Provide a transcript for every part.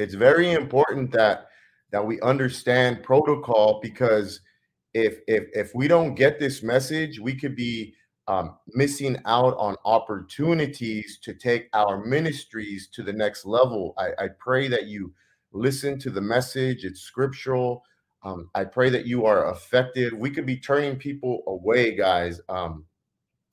it's very important that that we understand protocol because if if if we don't get this message, we could be um, missing out on opportunities to take our ministries to the next level. I, I pray that you listen to the message. It's scriptural. Um, I pray that you are affected. We could be turning people away, guys. Um,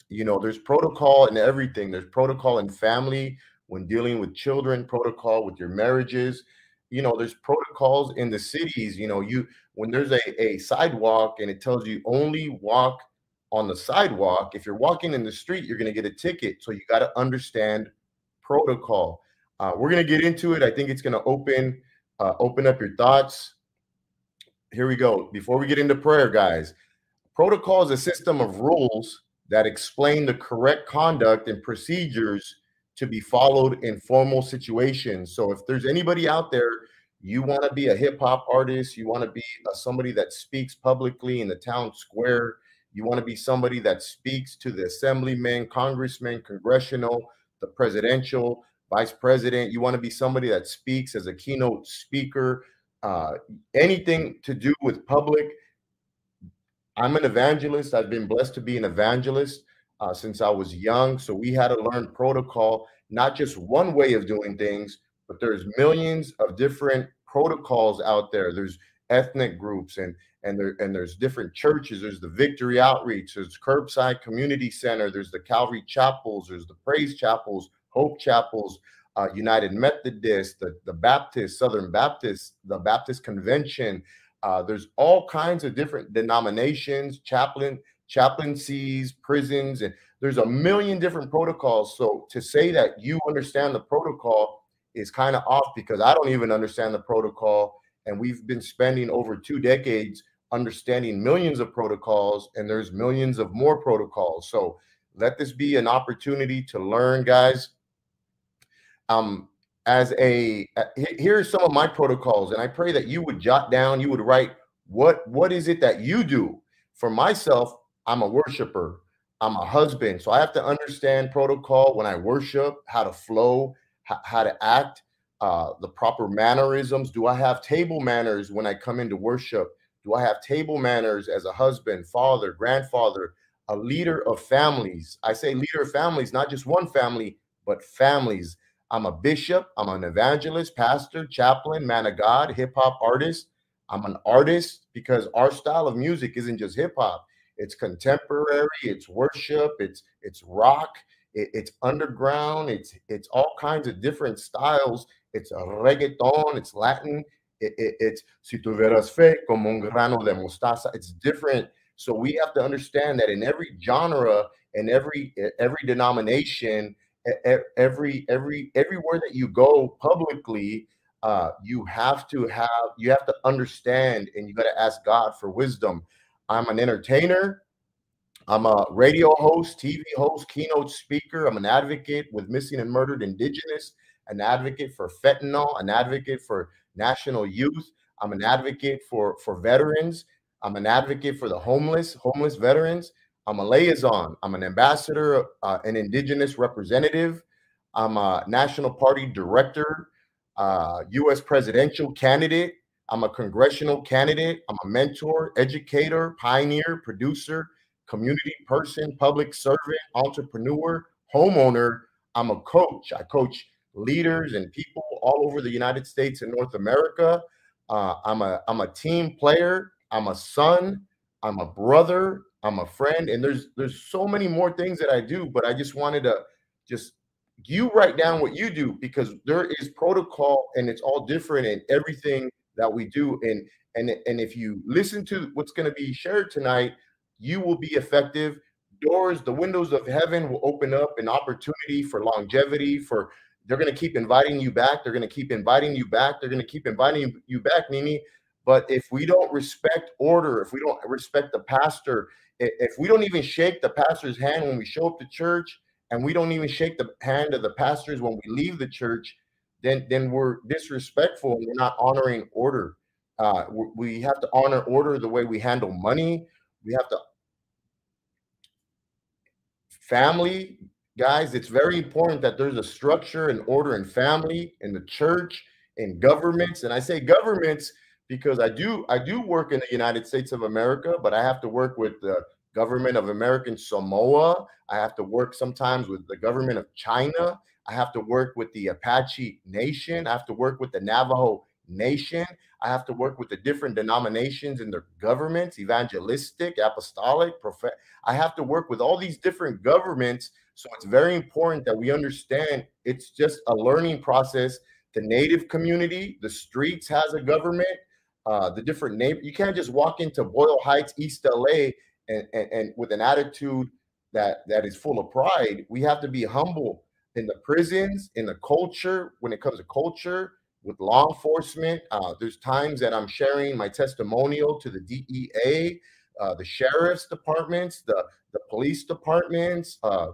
you know, there's protocol in everything. There's protocol in family when dealing with children, protocol with your marriages. You know, there's protocols in the cities. You know, you when there's a, a sidewalk and it tells you only walk on the sidewalk, if you're walking in the street, you're going to get a ticket. So you got to understand protocol. Uh, we're going to get into it. I think it's going to open uh, open up your thoughts. Here we go. Before we get into prayer, guys, protocol is a system of rules that explain the correct conduct and procedures to be followed in formal situations. So if there's anybody out there, you want to be a hip hop artist, you want to be uh, somebody that speaks publicly in the town square, you want to be somebody that speaks to the assemblyman, congressman, congressional, the presidential, vice president. You want to be somebody that speaks as a keynote speaker, uh, anything to do with public. I'm an evangelist. I've been blessed to be an evangelist uh, since I was young. So we had to learn protocol, not just one way of doing things, but there's millions of different protocols out there. There's ethnic groups and and there and there's different churches. There's the Victory Outreach. There's Curbside Community Center. There's the Calvary Chapels. There's the Praise Chapels, Hope Chapels, uh, United Methodist, the the Baptist, Southern Baptist, the Baptist Convention. Uh, there's all kinds of different denominations, chaplain chaplaincies, prisons, and there's a million different protocols. So to say that you understand the protocol is kind of off because I don't even understand the protocol. And we've been spending over two decades understanding millions of protocols, and there's millions of more protocols. So let this be an opportunity to learn, guys. Um, as a uh, here's some of my protocols, and I pray that you would jot down, you would write what what is it that you do. For myself, I'm a worshiper. I'm a husband, so I have to understand protocol when I worship, how to flow, how, to act, uh, the proper mannerisms. Do I have table manners when I come into worship? Do I have table manners as a husband, father, grandfather, a leader of families? I say leader of families, not just one family, but families. I'm a bishop, I'm an evangelist, pastor, chaplain, man of God, hip hop artist. I'm an artist because our style of music isn't just hip hop. It's contemporary, it's worship, it's it's rock, it, it's underground, it's it's all kinds of different styles. It's a reggaeton, it's Latin, it, it, it's si tu verás fe como un grano de mostaza. It's different. So we have to understand that in every genre and every every denomination, every every everywhere that you go publicly, uh, you have to have you have to understand and you got to ask God for wisdom. I'm an entertainer. I'm a radio host, TV host, keynote speaker. I'm an advocate with missing and murdered indigenous, an advocate for fentanyl, an advocate for national youth. I'm an advocate for for veterans. I'm an advocate for the homeless, homeless veterans. I'm a liaison. I'm an ambassador, uh, an indigenous representative. I'm a national party director, uh, U.S. presidential candidate. I'm a congressional candidate. I'm a mentor, educator, pioneer, producer, community person, public servant, entrepreneur, homeowner. I'm a coach. I coach leaders and people all over the United States and North America. Uh, I'm a I'm a team player. I'm a son. I'm a brother. I'm a friend. And there's there's so many more things that I do. But I just wanted to just you write down what you do because there is protocol and it's all different and everything that we do. And and and if you listen to what's going to be shared tonight, you will be effective. Doors, the windows of heaven will open up an opportunity for longevity, for they're going to keep inviting you back. They're going to keep inviting you back. They're going to keep inviting you back, Nini. But if we don't respect order, if we don't respect the pastor, if we don't even shake the pastor's hand when we show up to church, and we don't even shake the hand of the pastors when we leave the church, then then we're disrespectful and we're not honoring order. Uh, we have to honor order the way we handle money. We have to family guys, it's very important that there's a structure and order in family, in the church, in governments, and I say governments because I do I do work in the United States of America, but I have to work with the government of American Samoa. I have to work sometimes with the government of China. I have to work with the Apache Nation. I have to work with the Navajo Nation. I have to work with the different denominations and their governments, evangelistic, apostolic, prophet. I have to work with all these different governments. So it's very important that we understand it's just a learning process. The native community, the streets has a government, uh, the different neighbor. You can't just walk into Boyle Heights, East LA, and, and, and with an attitude that that is full of pride. We have to be humble in the prisons, in the culture, when it comes to culture, with law enforcement. Uh, there's times that I'm sharing my testimonial to the DEA, uh, the sheriff's departments, the, the police departments, uh,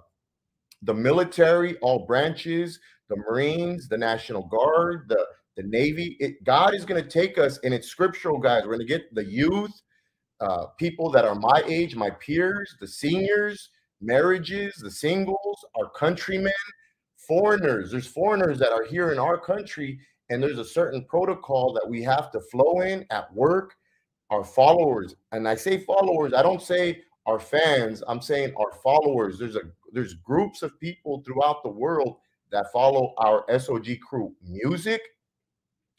the military, all branches, the Marines, the National Guard, the the Navy. It, God is going to take us, and it's scriptural, guys. We're going to get the youth, uh, people that are my age, my peers, the seniors, marriages, the singles, our countrymen, foreigners. There's foreigners that are here in our country, and there's a certain protocol that we have to flow in at work. Our followers, and I say followers, I don't say our fans. I'm saying our followers. There's a there's groups of people throughout the world that follow our SOG crew music,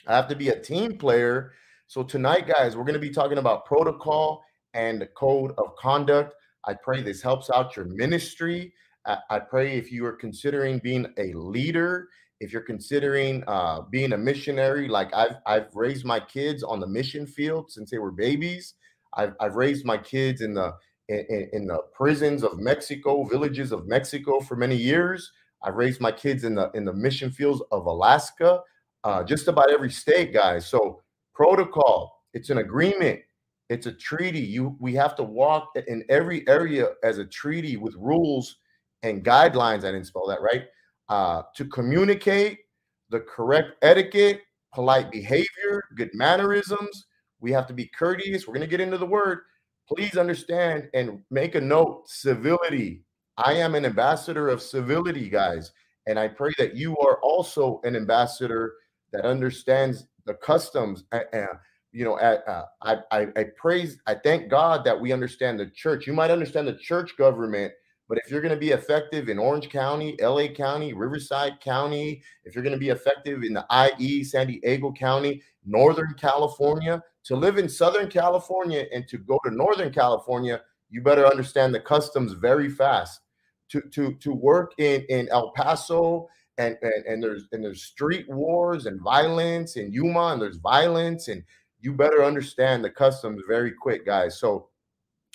I have to be a team player. So tonight, guys, we're going to be talking about protocol and code of conduct. I pray this helps out your ministry. I, I pray if you are considering being a leader, if you're considering uh, being a missionary, like I've I've raised my kids on the mission field since they were babies. I've I've raised my kids in the in, in the prisons of Mexico, villages of Mexico for many years. I've raised my kids in the in the mission fields of Alaska uh, just about every state, guys. So protocol, it's an agreement, it's a treaty. You we have to walk in every area as a treaty with rules and guidelines. I didn't spell that right. Uh, to communicate the correct etiquette, polite behavior, good mannerisms. We have to be courteous. We're going to get into the word. Please understand and make a note civility. I am an ambassador of civility, guys. And I pray that you are also an ambassador that understands the customs. And, you know, uh, I, I, I praise, I thank God that we understand the church. You might understand the church government, but if you're going to be effective in Orange County, LA County, Riverside County, if you're going to be effective in the IE, San Diego County, Northern California, to live in Southern California and to go to Northern California, you better understand the customs very fast. To, to, to work in, in El Paso and, and and there's and there's street wars and violence in Yuma and there's violence and you better understand the customs very quick, guys. So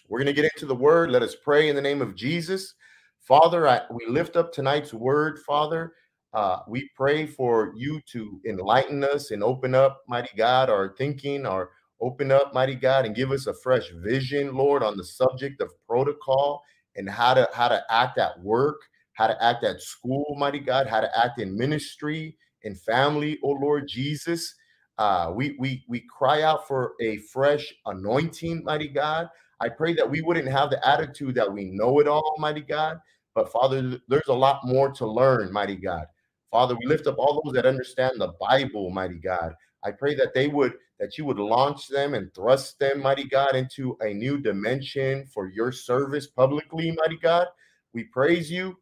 we're gonna get into the word. Let us pray in the name of Jesus, Father. I, we lift up tonight's word, Father. Uh, we pray for you to enlighten us and open up, mighty God, our thinking, our open up, mighty God, and give us a fresh vision, Lord, on the subject of protocol and how to how to act at work how to act at school, mighty God, how to act in ministry, and family, oh Lord Jesus. Uh, we we we cry out for a fresh anointing, mighty God. I pray that we wouldn't have the attitude that we know it all, mighty God. But Father, there's a lot more to learn, mighty God. Father, we lift up all those that understand the Bible, mighty God. I pray that they would that you would launch them and thrust them, mighty God, into a new dimension for your service publicly, mighty God. We praise you.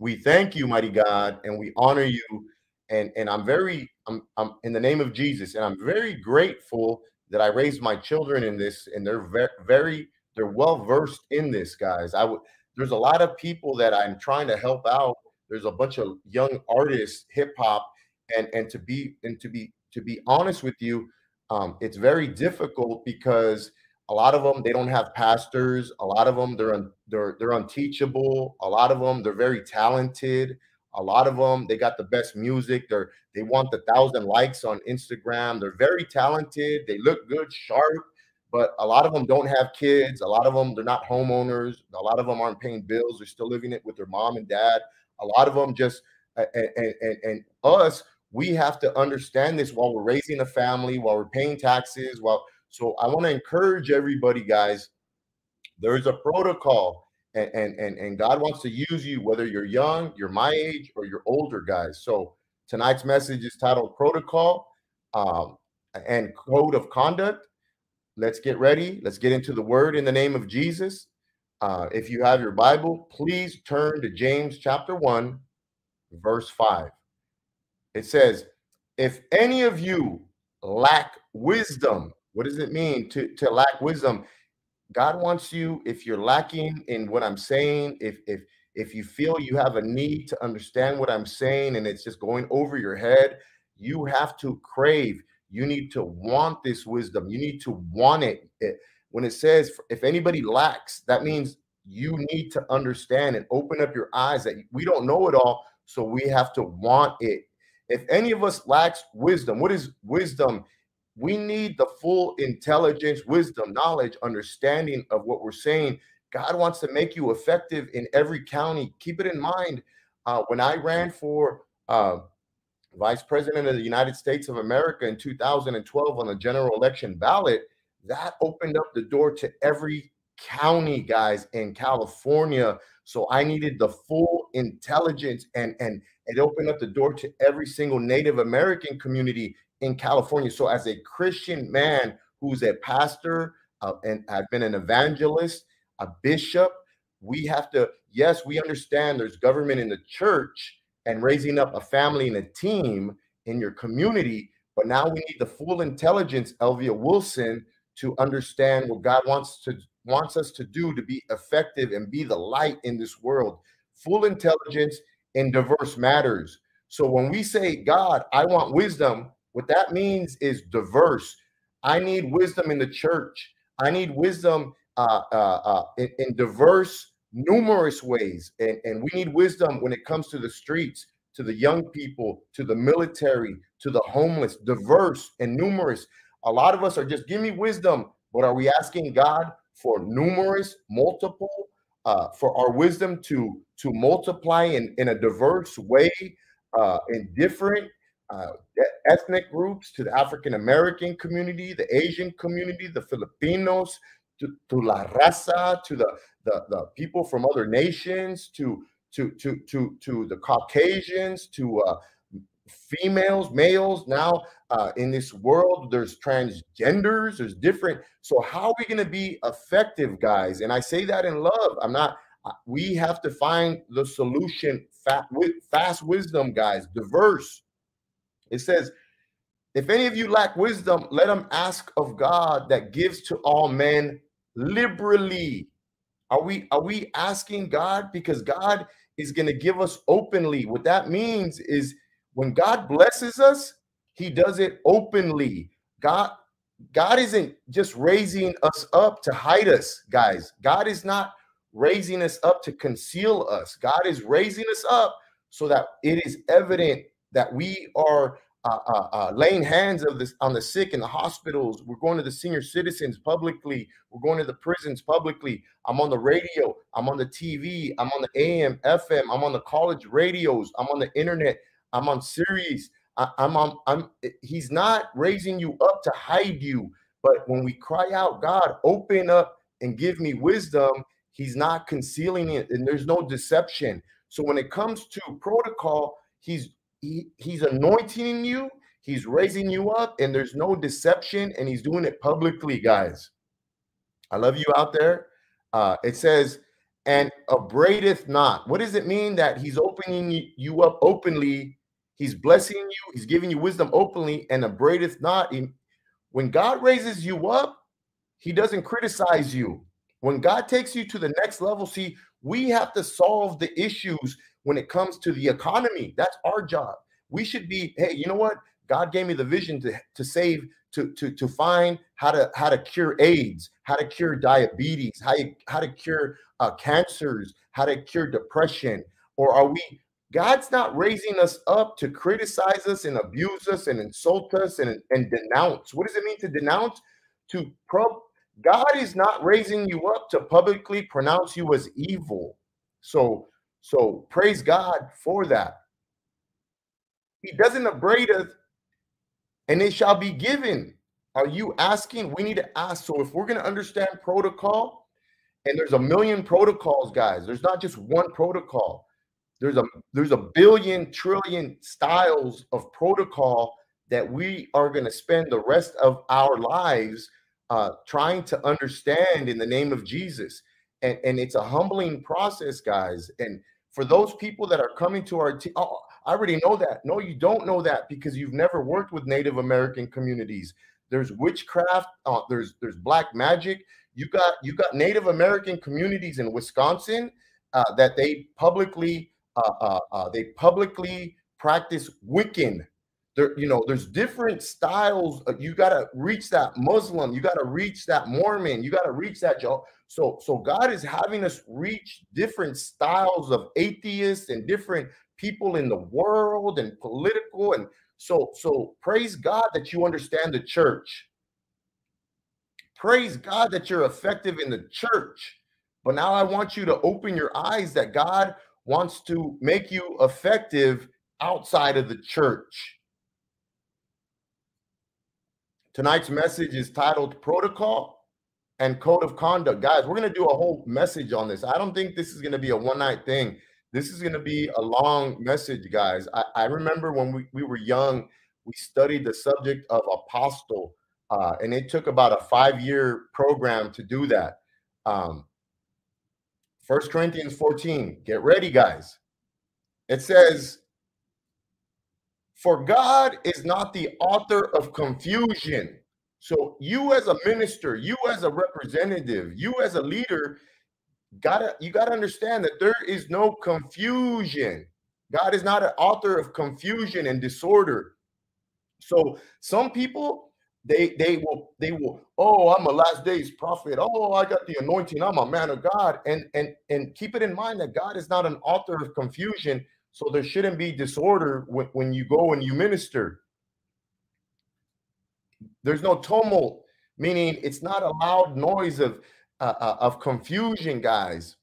We thank you, mighty God, and we honor you. And, and I'm very, I'm, I'm in the name of Jesus, and I'm very grateful that I raised my children in this, and they're very, very they're well versed in this, guys. I would there's a lot of people that I'm trying to help out. There's a bunch of young artists, hip hop, and and to be and to be to be honest with you, um, it's very difficult because a lot of them they don't have pastors a lot of them they're un, they're they're unteachable a lot of them they're very talented a lot of them they got the best music. They're they want the thousand likes on instagram. They're very talented. They look good sharp but a lot of them don't have kids. A lot of them they're not homeowners. A lot of them aren't paying bills. They're still living it with their mom and dad. A lot of them just and and, and us we have to understand this while we're raising a family while we're paying taxes while so I want to encourage everybody, guys. There is a protocol, and, and and God wants to use you, whether you're young, you're my age, or you're older, guys. So Tonight's message is titled Protocol um, and Code of Conduct. Let's get ready. Let's get into the word in the name of Jesus. Uh, if you have your Bible, please turn to James chapter 1, verse 5. It says, If any of you lack wisdom, what does it mean to, to lack wisdom? God wants you, if you're lacking in what I'm saying, if if if you feel you have a need to understand what I'm saying and it's just going over your head, you have to crave. You need to want this wisdom. You need to want it. it when it says if anybody lacks, that means you need to understand and open up your eyes that we don't know it all, so we have to want it. If any of us lacks wisdom, what is wisdom? We need the full intelligence, wisdom, knowledge, understanding of what we're saying. God wants to make you effective in every county. Keep it in mind. Uh, when I ran for uh, vice president of the United States of America in 2012 on the general election ballot, that opened up the door to every county, guys, in California. So I needed the full intelligence and and it opened up the door to every single Native American community in California. So as a Christian man who's a pastor uh, and I've been an evangelist, a bishop, we have to yes, we understand there's government in the church and raising up a family and a team in your community, but now we need the full intelligence, Elvia Wilson, to understand what God wants to wants us to do to be effective and be the light in this world. Full intelligence in diverse matters. So when we say, God, I want wisdom, what that means is diverse. I need wisdom in the church. I need wisdom uh, uh, uh, in, in, diverse, numerous ways. And, and we need wisdom when it comes to the streets, to the young people, to the military, to the homeless, diverse and numerous. A lot of us are just, give me wisdom. But are we asking God for numerous, multiple, uh, for our wisdom to to multiply in, in a diverse way, uh, in different uh, ethnic groups, to the African American community, the Asian community, the Filipinos, to, to La Raza, to the, the, the people from other nations, to to to to to the Caucasians, to uh, females, males. Now, uh, in this world, there's transgenders, there's different. So, how are we going to be effective, guys? And I say that in love. I'm not, uh, we have to find the solution fast, fast wisdom, guys, diverse. It says, if any of you lack wisdom, let them ask of God that gives to all men liberally. Are we are we asking God because God is going to give us openly? What that means is when God blesses us, he does it openly. God God isn't just raising us up to hide us, guys. God is not raising us up to conceal us. God is raising us up so that it is evident that we are uh, uh, uh, laying hands of this on the sick in the hospitals. We're going to the senior citizens publicly. We're going to the prisons publicly. I'm on the radio. I'm on the TV. I'm on the AM, FM. I'm on the college radios. I'm on the internet. I'm on Sirius. I, am on. I'm. He's not raising you up to hide you, but when we cry out, God, open up and give me wisdom. He's not concealing it, and there's no deception. So when it comes to protocol, he's he, he's anointing you, he's raising you up, and there's no deception, and he's doing it publicly, guys. I love you out there. Uh, it says, and abradeth not. What does it mean that he's opening you up openly He's blessing you. He's giving you wisdom openly and abradeth not. When God raises you up, he doesn't criticize you. When God takes you to the next level, see, we have to solve the issues when it comes to the economy. That's our job. We should be, hey, you know what? God gave me the vision to, to save, to, to, to find how to how to cure AIDS, how to cure diabetes, how, how to cure uh, cancers, how to cure depression. Or are we God's not raising us up to criticize us and abuse us and insult us and, and denounce. What does it mean to denounce? To pro God is not raising you up to publicly pronounce you as evil. So, so praise God for that. He doesn't abrade us, and it shall be given. Are you asking? We need to ask. So, if we're going to understand protocol, and there's a million protocols, guys, there's not just one protocol there's a there's a billion trillion styles of protocol that we are going to spend the rest of our lives uh, trying to understand in the name of Jesus. And, and it's a humbling process, guys. And for those people that are coming to our team, oh, I already know that. No, you don't know that because you've never worked with Native American communities. There's witchcraft. Uh, there's there's black magic. You got you got Native American communities in Wisconsin uh, that they publicly uh, uh, uh they publicly practice Wiccan there you know there's different styles. Uh, you got to reach that muslim you got to reach that mormon you got to reach that so so god is having us reach different styles of atheists and different people in the world and political and so so praise god that you understand the church. Praise god that you're effective in the church. But now i want you to open your eyes that god wants to make you effective outside of the church Tonight's message is titled Protocol and Code of Conduct. Guys, we're going to do a whole message on this. I don't think this is going to be a one night thing. This is going to be a long message, guys. I, I remember when we, we were young, we studied the subject of apostle, uh, and it took about a five year program to do that. Um, 1 Corinthians 14, get ready, guys. It says, for God is not the author of confusion. So you as a minister, you as a representative, you as a leader, gotta you gotta understand that there is no confusion. God is not an author of confusion and disorder. So some people they they will they will oh i'm a last days prophet oh i got the anointing i'm a man of god and and and keep it in mind that god is not an author of confusion so there shouldn't be disorder when, when you go and you minister. There's no tumult, meaning it's not a loud noise of uh, uh, of confusion, guys.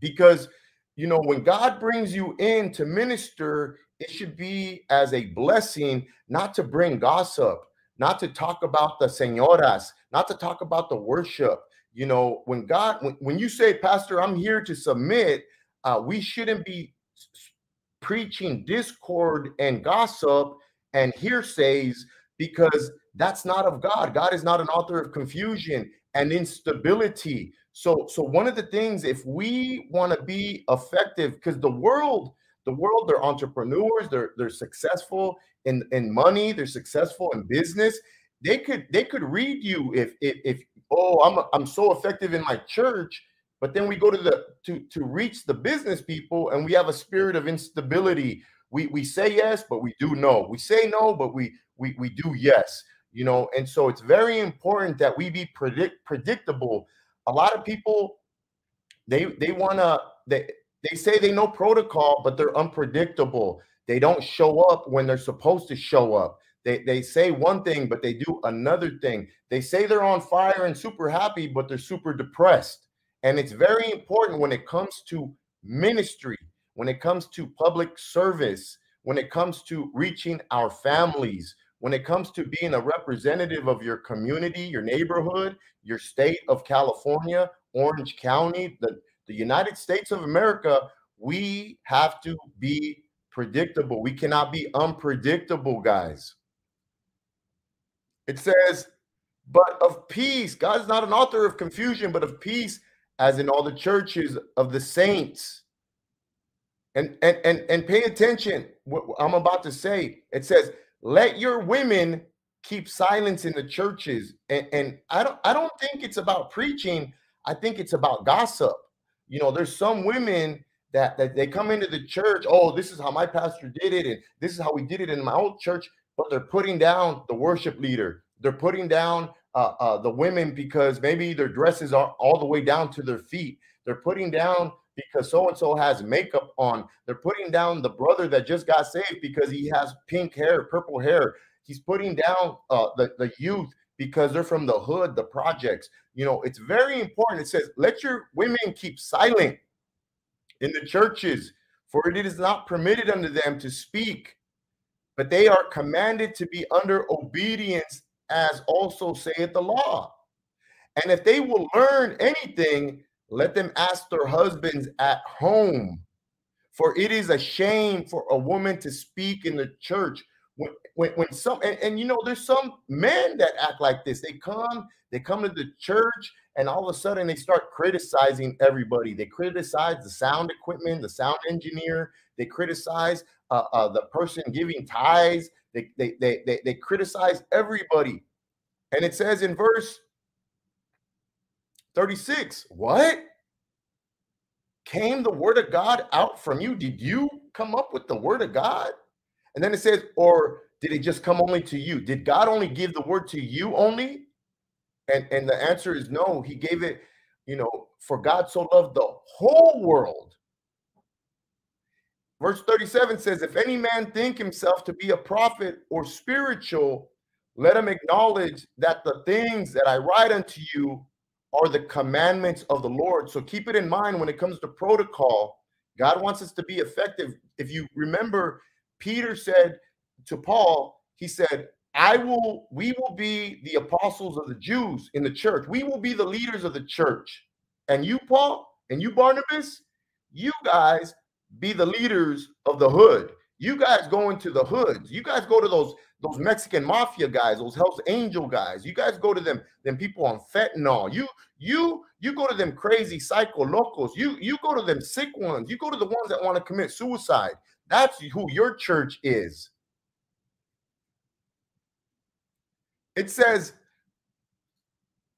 Because you know when God brings you in to minister, it should be as a blessing, not to bring gossip, not to talk about the senoras, not to talk about the worship. You know, when God, when, when you say, Pastor, I'm here to submit, uh, we shouldn't be preaching discord and gossip and hearsays because that's not of God. God is not an author of confusion and instability. So, so one of the things, if we want to be effective, because the world, the world, they're entrepreneurs, they're they're successful in in money, they're successful in business. They could they could read you if if, if oh I'm I'm so effective in my church but then we go to the to to reach the business people, and we have a spirit of instability. We we say yes, but we do no. We say no, but we we we do yes. You know, and so it's very important that we be predict predictable. A lot of people they they want to they they say they know protocol, but they're unpredictable. They don't show up when they're supposed to show up. They, they say one thing, but they do another thing. They say they're on fire and super happy, but they're super depressed. And it's very important when it comes to ministry, when it comes to public service, when it comes to reaching our families, when it comes to being a representative of your community, your neighborhood, your state of California, Orange County, the, the United States of America, we have to be predictable. We cannot be unpredictable, guys. It says, but of peace. God is not an author of confusion, but of peace as in all the churches of the saints. And and and, and pay attention what I'm about to say. It says, let your women keep silence in the churches. And, and I don't I don't think it's about preaching. I think it's about gossip. You know, there's some women that, that they come into the church, oh, this is how my pastor did it, and this is how we did it in my old church, but they're putting down the worship leader. They're putting down uh, uh, the women because maybe their dresses are all the way down to their feet. They're putting down because so and so has makeup on. They're putting down the brother that just got saved because he has pink hair, purple hair. He's putting down uh, the, the youth because they're from the hood, the projects. You know, it's very important. It says, let your women keep silent in the churches, for it is not permitted unto them to speak, but they are commanded to be under obedience as also saith the law. And if they will learn anything, let them ask their husbands at home. For it is a shame for a woman to speak in the church. When, when, when some and, and you know there's some men that act like this. They come, they come to the church, and all of a sudden they start criticizing everybody. They criticize the sound equipment, the sound engineer. They criticize uh, uh, the person giving tithes. They, they, they, they, criticize everybody. And it says in verse 36, what? Came the word of God out from you? Did you come up with the word of God? And then it says, or did it just come only to you? Did God only give the word to you only? And and the answer is no. He gave it, you know, for God so loved the whole world. Verse 37 says, If any man think himself to be a prophet or spiritual, let him acknowledge that the things that I write unto you are the commandments of the Lord. So keep it in mind when it comes to protocol. God wants us to be effective. If you remember, Peter said to Paul, he said, I will, we will be the apostles of the Jews in the church. We will be the leaders of the church. And you, Paul, and you, Barnabas, you guys be the leaders of the hood. You guys go into the hoods. You guys go to those those Mexican mafia guys, those Hell's Angel guys. You guys go to them, them people on fentanyl. You you you go to them crazy psycho locals. You you go to them sick ones. You go to the ones that want to commit suicide. That's who your church is. It says,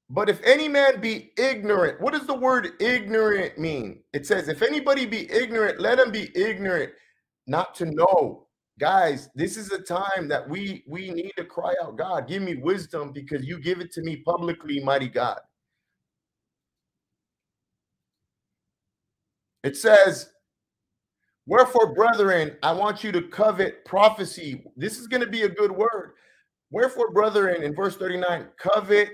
but if any man be ignorant, what does the word ignorant mean? It says, if anybody be ignorant, let him be ignorant, not to know. Guys, this is a time that we we need to cry out, God, give me wisdom because you give it to me publicly, mighty God. It says, Wherefore, brethren, I want you to covet prophecy. This is going to be a good word. Wherefore, brethren, in verse 39, covet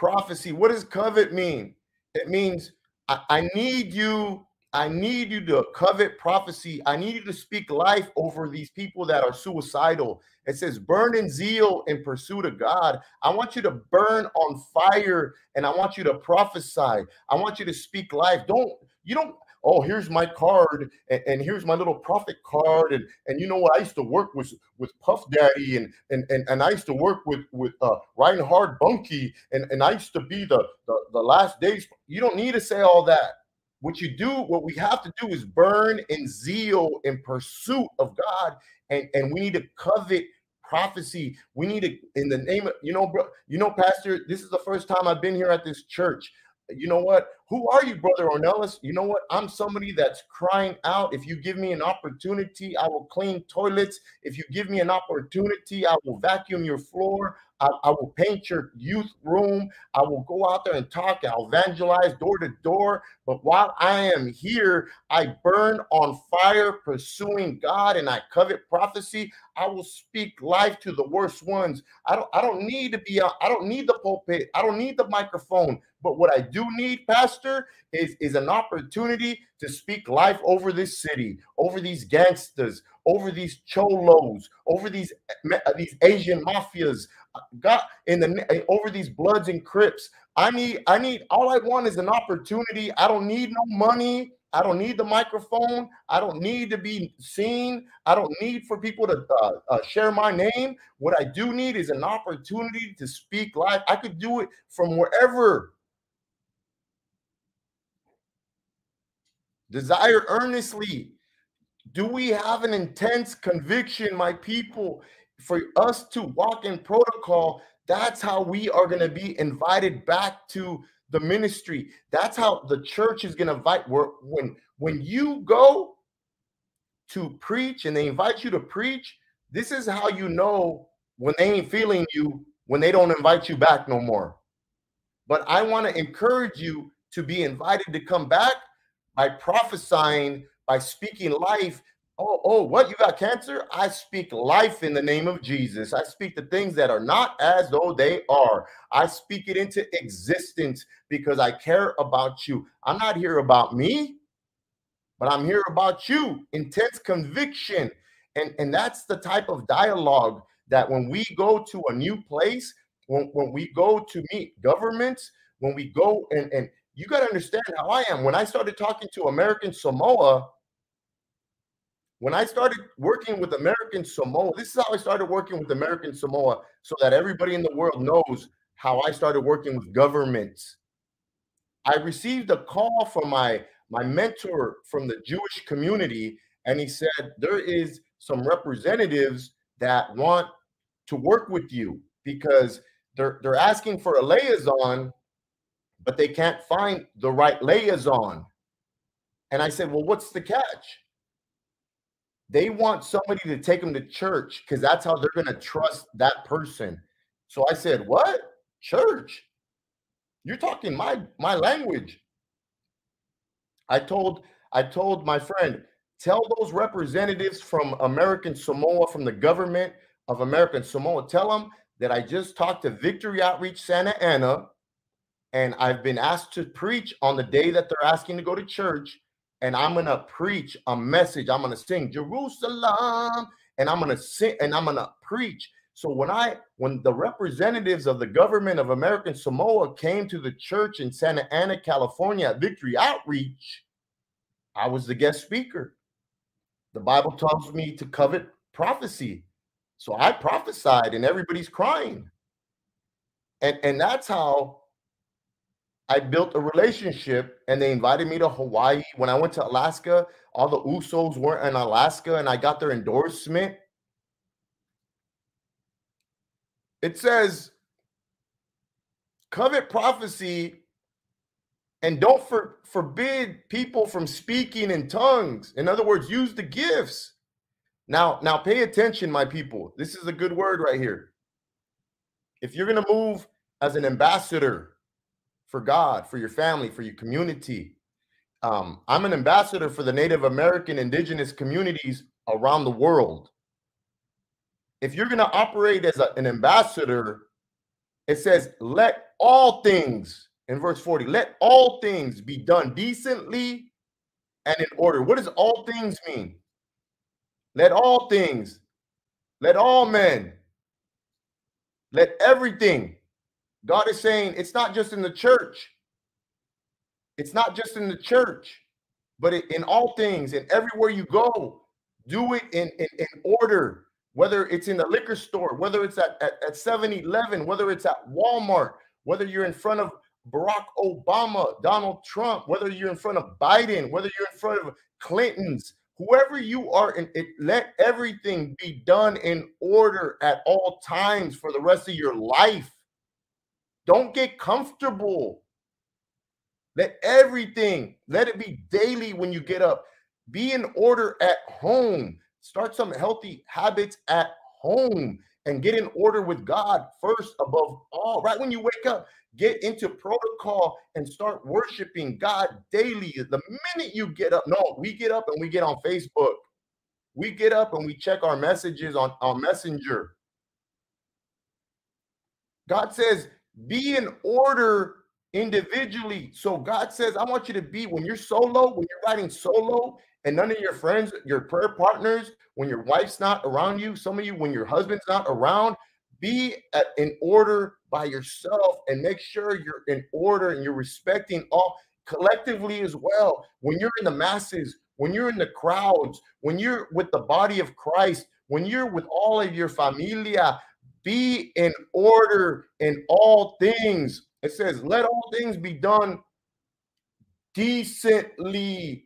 prophecy. What does covet mean? It means I, I, need you, I need you to covet prophecy. I need you to speak life over these people that are suicidal. It says, burn in zeal in pursuit of God. I want you to burn on fire and I want you to prophesy. I want you to speak life. Don't, you don't, oh, here's my card and, and, here's my little prophet card. And, and you know what? I used to work with, with Puff Daddy and, and, and, and I used to work with, with uh, Reinhard Bonnke and, and I used to be the, the, the last days. You don't need to say all that. What you do, what we have to do is burn in zeal in pursuit of God. And, and we need to covet prophecy. We need to, in the name of, you know, bro, you know, Pastor, this is the first time I've been here at this church you know what? Who are you, Brother Ornelas? You know what? I'm somebody that's crying out. If you give me an opportunity, I will clean toilets. If you give me an opportunity, I will vacuum your floor. I, I, will paint your youth room. I will go out there and talk. I'll evangelize door to door. But while I am here, I burn on fire pursuing God and I covet prophecy. I will speak life to the worst ones. I don't I don't need to be I don't need the pulpit. I don't need the microphone. But what I do need, Pastor, is, is an opportunity to speak life over this city, over these gangsters, over these cholos, over these, these Asian mafias, God in the eh, over these bloods and crips. I need, I need, all I want is an opportunity. I don't need no money. I don't need the microphone. I don't need to be seen. I don't need for people to uh, uh, share my name. What I do need is an opportunity to speak live. I could do it from wherever. Desire earnestly. Do we have an intense conviction, my people? for us to walk in protocol, that's how we are going to be invited back to the ministry. That's how the church is going to invite. When when you go to preach and they invite you to preach, this is how you know when they ain't feeling you when they don't invite you back no more. But I want to encourage you to be invited to come back by prophesying, by speaking life, Oh, oh, what? You got cancer? I speak life in the name of Jesus. I speak the things that are not as though they are. I speak it into existence because I care about you. I'm not here about me, but I'm here about you. Intense conviction. And, and that's the type of dialogue that when we go to a new place, when, when we go to meet governments, when we go and, and you got to understand how I am. When I started talking to American Samoa, when I started working with American Samoa, this is how I started working with American Samoa so that everybody in the world knows how I started working with governments. I received a call from my my mentor from the Jewish community and he said there is some representatives that want to work with you because they're they're asking for a liaison but they can't find the right liaison. And I said, "Well, what's the catch?" They want somebody to take them to church because that's how they're going to trust that person. So I said, What? Church? You're talking my my language. I told I told my friend, tell those representatives from American Samoa, from the government of American Samoa, tell them that I just talked to Victory Outreach Santa Ana, and I've been asked to preach on the day that they're asking to go to church and I'm gonna preach a message. I'm gonna sing Jerusalem, and I'm gonna sing and I'm gonna preach. So when I when the representatives of the government of American Samoa came to the church in Santa Ana, California at Victory Outreach, I was the guest speaker. The Bible tells me to covet prophecy. So I prophesied and everybody's crying. And and that's how I built a relationship and they invited me to Hawaii. When I went to Alaska, all the Usos weren't in Alaska and I got their endorsement. It says, covet prophecy and don't for, forbid people from speaking in tongues. In other words, use the gifts. Now, now pay attention, my people. This is a good word right here. If you're going to move as an ambassador, for God, for your family, for your community. Um, I'm an ambassador for the Native American indigenous communities around the world. If you're going to operate as a, an ambassador, it says, let all things, in verse 40, let all things be done decently and in order. What does all things mean? Let all things, let all men, let everything God is saying it's not just in the church. It's not just in the church, but in all things and everywhere you go, do it in, in, in order, whether it's in the liquor store, whether it's at, at, at 7-Eleven, whether it's at Walmart, whether you're in front of Barack Obama, Donald Trump, whether you're in front of Biden, whether you're in front of Clinton's, whoever you are, in it, let everything be done in order at all times for the rest of your life. Don't get comfortable. Let everything, let it be daily when you get up. Be in order at home. Start some healthy habits at home and get in order with God first above all. Right when you wake up, get into protocol and start worshiping God daily. The minute you get up, no, we get up and we get on Facebook. We get up and we check our messages on, on Messenger. God says, be in order individually. So God says, I want you to be when you're solo, when you're riding solo, and none of your friends, your prayer partners, when your wife's not around you, some of you, when your husband's not around, be at, in order by yourself and make sure you're in order and you're respecting all collectively as well. When you're in the masses, when you're in the crowds, when you're with the body of Christ, when you're with all of your familia, be in order in all things. It says, let all things be done decently.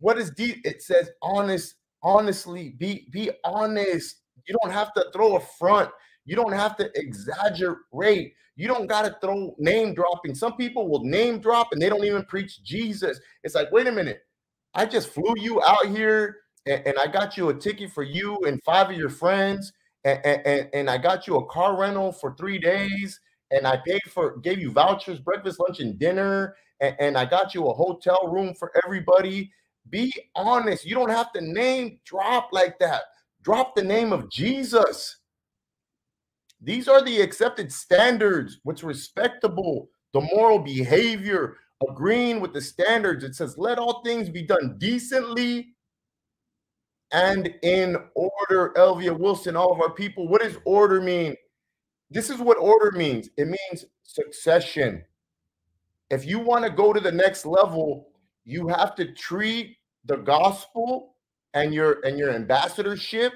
What is deep? It says honest, honestly. Be be honest. You don't have to throw a front. You don't have to exaggerate. You don't got to throw name dropping. Some people will name drop and they don't even preach Jesus. It's like, wait a minute. I just flew you out here and, and I got you a ticket for you and five of your friends and, and, I got you a car rental for three days, and I paid for gave you vouchers, breakfast, lunch, and dinner, and, and I got you a hotel room for everybody. Be honest. You don't have to name drop like that. Drop the name of Jesus. These are the accepted standards, what's respectable, the moral behavior, agreeing with the standards. It says, let all things be done decently and in order. Elvia Wilson, all of our people. What does order mean? This is what order means it means succession. If you want to go to the next level, you have to treat the gospel and your and your ambassadorship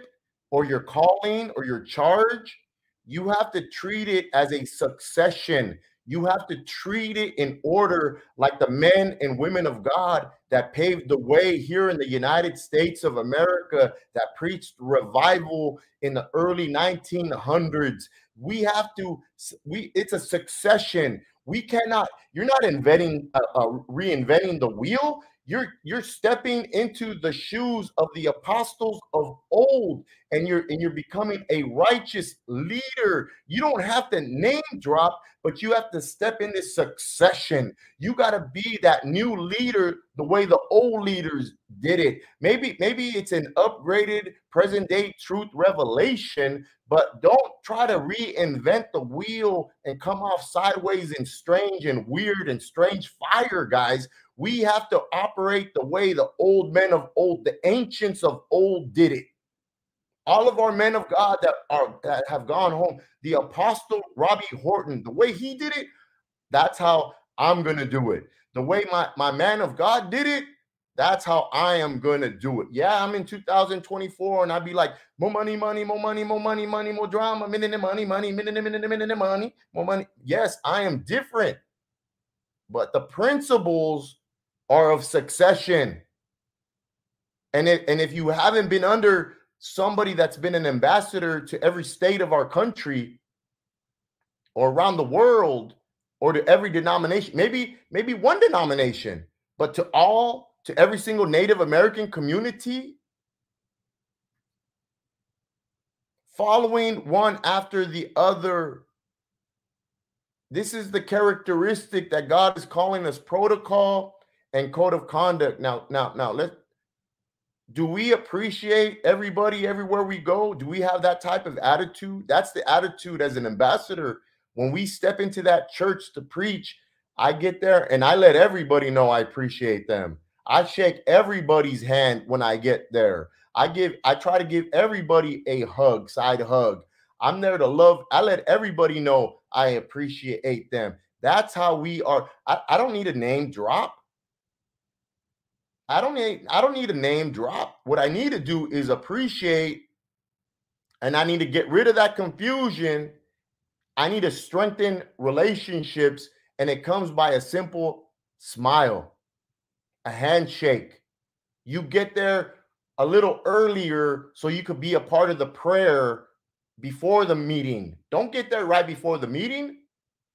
or your calling or your charge, you have to treat it as a succession. You have to treat it in order like the men and women of God that paved the way here in the United States of America that preached revival in the early 1900s. We have to we it's a succession. We cannot you're not inventing uh, uh, reinventing the wheel. You're you're stepping into the shoes of the apostles of old, and you're and you're becoming a righteous leader. You don't have to name drop, but you have to step into succession. You got to be that new leader the way the old leaders did it. Maybe maybe it's an upgraded present day truth revelation, but don't try to reinvent the wheel and come off sideways and strange and weird and strange fire, guys. We have to operate the way the old men of old, the ancients of old did it. All of our men of God that are that have gone home, the apostle Robbie Horton, the way he did it, that's how I'm gonna do it. The way my, my man of God did it, that's how I am to do it. Yeah, I'm in 2024 and I'd be like, more money, money, more money, more money, money, more drama, minute money, money, minute, minute, minute, money, more money. Yes, I am different. But the principles are of succession. And if, and if you haven't been under somebody that's been an ambassador to every state of our country or around the world or to every denomination, maybe maybe one denomination, but to all to every single Native American community, following one after the other. This is the characteristic that God is calling us protocol and code of conduct. Now, now, now, let do we appreciate everybody everywhere we go? Do we have that type of attitude? That's the attitude as an ambassador. When we step into that church to preach, I get there and I let everybody know I appreciate them. I shake everybody's hand when I get there. I give, I try to give everybody a hug, side hug. I'm there to love. I let everybody know I appreciate them. That's how we are. I, I don't need a name drop. I don't need I don't need a name drop. What I need to do is appreciate and I need to get rid of that confusion. I need to strengthen relationships and it comes by a simple smile a handshake. You get there a little earlier so you could be a part of the prayer before the meeting. Don't get there right before the meeting.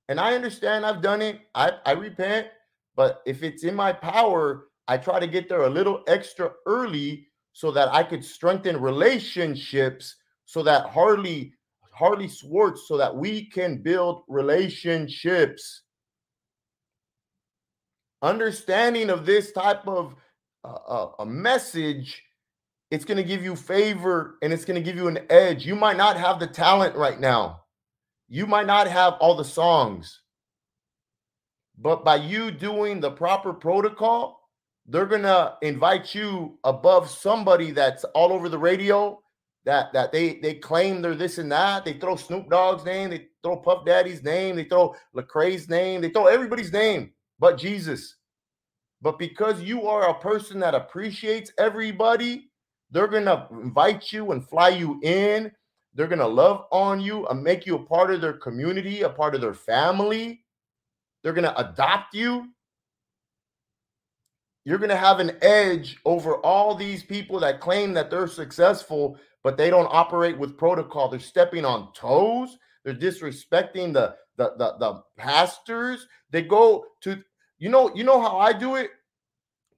And I understand I've done it. I, I repent. But if it's in my power, I try to get there a little extra early so that I could strengthen relationships so that Harley Harley Swartz so that we can build relationships. Understanding of this type of uh, uh a message it's going to give you favor and it's going to give you an edge. You might not have the talent right now. You might not have all the songs. But by you doing the proper protocol they're going to invite you above somebody that's all over the radio that that they they claim they're this and that they throw snoop dogg's name they throw puff daddy's name they throw lecrae's name they throw everybody's name but Jesus. But because you are a person that appreciates everybody, they're going to invite you and fly you in. They're going to love on you and make you a part of their community, a part of their family. They're going to adopt you. You're going to have an edge over all these people that claim that they're successful, but they don't operate with protocol. They're stepping on toes. They're disrespecting the the the, the pastors. They go to you know, you know how I do it?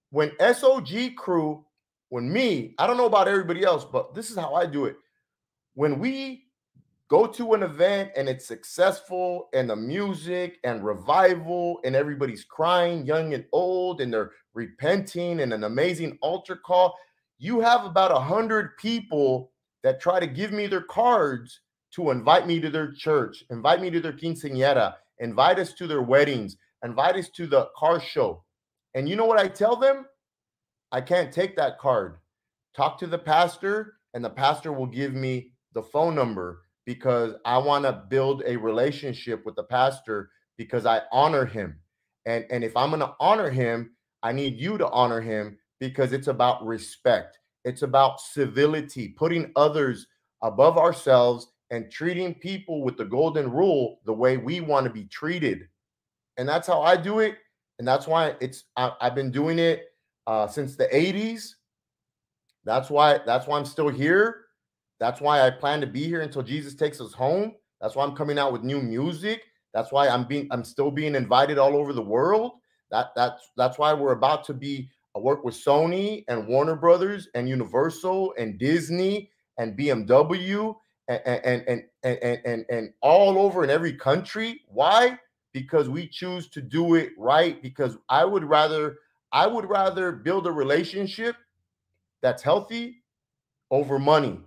When SOG crew, when me, I don't know about everybody else, but this is how I do it. When we go to an event and it's successful and the music and revival and everybody's crying, young and old, and they're repenting and an amazing altar call, you have about a hundred people that try to give me their cards to invite me to their church, invite me to their quinceañera, invite us to their weddings, invite us to the car show. And you know what I tell them? I can't take that card. Talk to the pastor, and the pastor will give me the phone number because I want to build a relationship with the pastor because I honor him. And, and if I'm going to honor him, I need you to honor him because it's about respect. It's about civility, putting others above ourselves and treating people with the golden rule the way we want to be treated. And that's how I do it. And that's why it's I, have been doing it uh, since the 80s. That's why that's why I'm still here. That's why I plan to be here until Jesus takes us home. That's why I'm coming out with new music. That's why I'm being I'm still being invited all over the world. That that's that's why we're about to be I uh, work with Sony and Warner Brothers and Universal and Disney and BMW and and and and and, and all over in every country. Why? Because we choose to do it right. Because I would rather I would rather build a relationship that's healthy over money,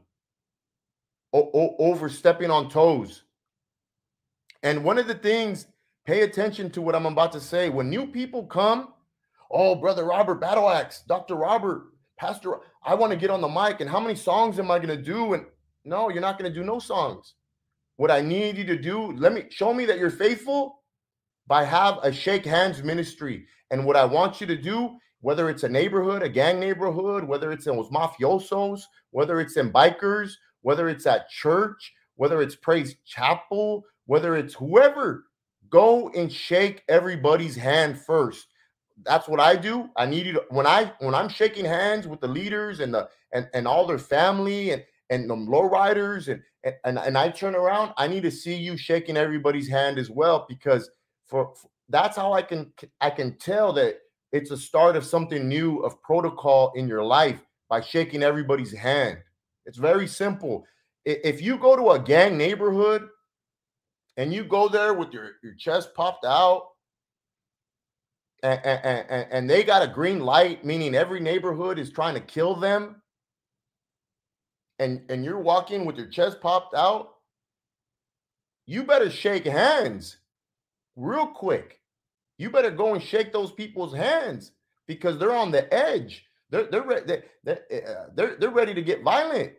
o- o- over stepping on toes. And one of the things, pay attention to what I'm about to say. When new people come, oh, Brother Robert, Battle Axe, Dr. Robert, Pastor, I want to get on the mic. And how many songs am I going to do? And no, you're not going to do no songs. What I need you to do, let me show me that you're faithful by have a shake hands ministry. And what I want you to do, whether it's a neighborhood, a gang neighborhood, whether it's in mafiosos, whether it's in bikers, whether it's at church, whether it's Praise Chapel, whether it's whoever, go and shake everybody's hand first. That's what I do. I need you to when I when I'm shaking hands with the leaders and the and, and all their family and and the lowriders and, and and I turn around, I need to see you shaking everybody's hand as well because for, for that's how I can I can tell that it's a start of something new of protocol in your life by shaking everybody's hand. It's very simple. If you go to a gang neighborhood and you go there with your, your chest popped out and, and, and, and they got a green light, meaning every neighborhood is trying to kill them, and, and you're walking with your chest popped out, you better shake hands real quick. You better go and shake those people's hands because they're on the edge. They're they're they're, they're, uh, they're, they're ready to get violent.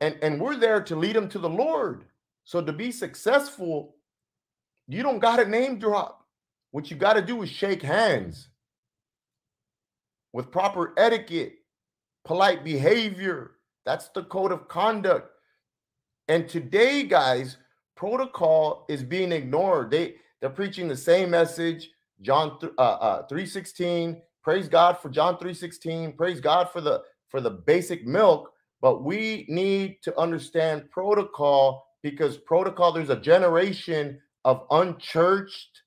And and we're there to lead them to the Lord. So to be successful, you don't got to name drop. What you got to do is shake hands with proper etiquette, polite behavior. That's the code of conduct. And today, guys, protocol is being ignored. They they're preaching the same message. John uh, uh, 3:16. Praise God for John 3:16. Praise God for the for the basic milk. But we need to understand protocol because protocol. There's a generation of unchurched.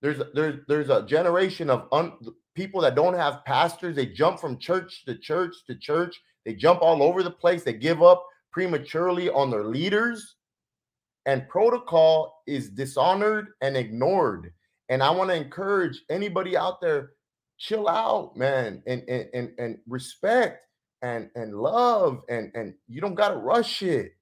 There's there's there's a generation of un, people that don't have pastors. They jump from church to church to church. They jump all over the place. They give up prematurely on their leaders and protocol is dishonored and ignored. And I want to encourage anybody out there, chill out, man, and and and, and respect and and love and and you don't got to rush it.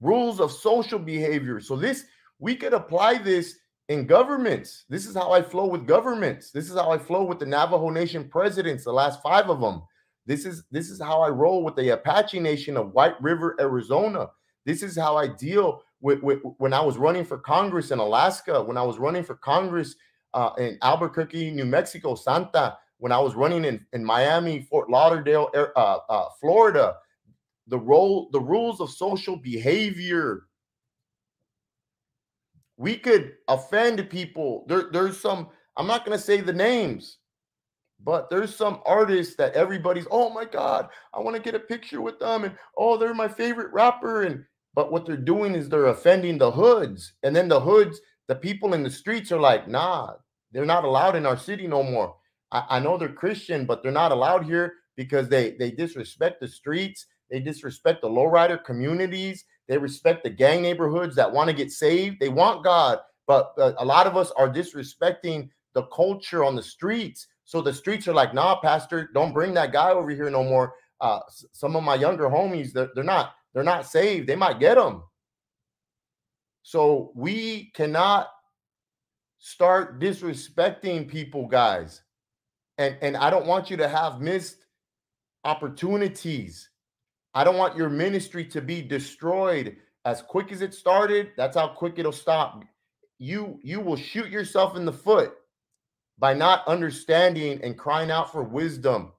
Rules of social behavior. So this we could apply this in governments. This is how I flow with governments. This is how I flow with the Navajo Nation presidents, the last 5 of them. This is this is how I roll with the Apache Nation of White River, Arizona. This is how I deal with, with when I was running for Congress in Alaska, when I was running for Congress uh, in Albuquerque, New Mexico, Santa, when I was running in, in Miami, Fort Lauderdale, uh, uh, Florida, the role, the rules of social behavior. We could offend people. There, there's some, I'm not going to say the names, but there's some artists that everybody's, oh my God, I want to get a picture with them. And oh, they're my favorite rapper. And but what they're doing is they're offending the hoods. And then the hoods, the people in the streets are like, nah, they're not allowed in our city no more. I, I know they're Christian, but they're not allowed here because they they disrespect the streets, they disrespect the lowrider communities, they respect the gang neighborhoods that want to get saved. They want God, but uh, a lot of us are disrespecting the culture on the streets. So the streets are like, nah, pastor, don't bring that guy over here no more. Uh, some of my younger homies, they're, they're not they're not saved. They might get them. So we cannot start disrespecting people, guys. And, and I don't want you to have missed opportunities. I don't want your ministry to be destroyed as quick as it started. That's how quick it'll stop. You you will shoot yourself in the foot by not understanding and crying out for wisdom.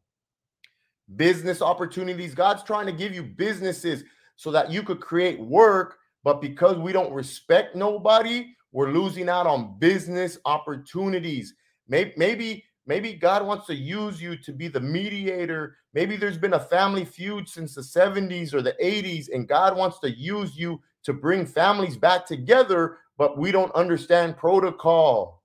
business opportunities. God's trying to give you businesses so that you could create work. But because we don't respect nobody, we're losing out on business opportunities. Maybe, maybe, maybe God wants to use you to be the mediator. Maybe there's been a family feud since the 70s or the 80s, and God wants to use you to bring families back together, but we don't understand protocol.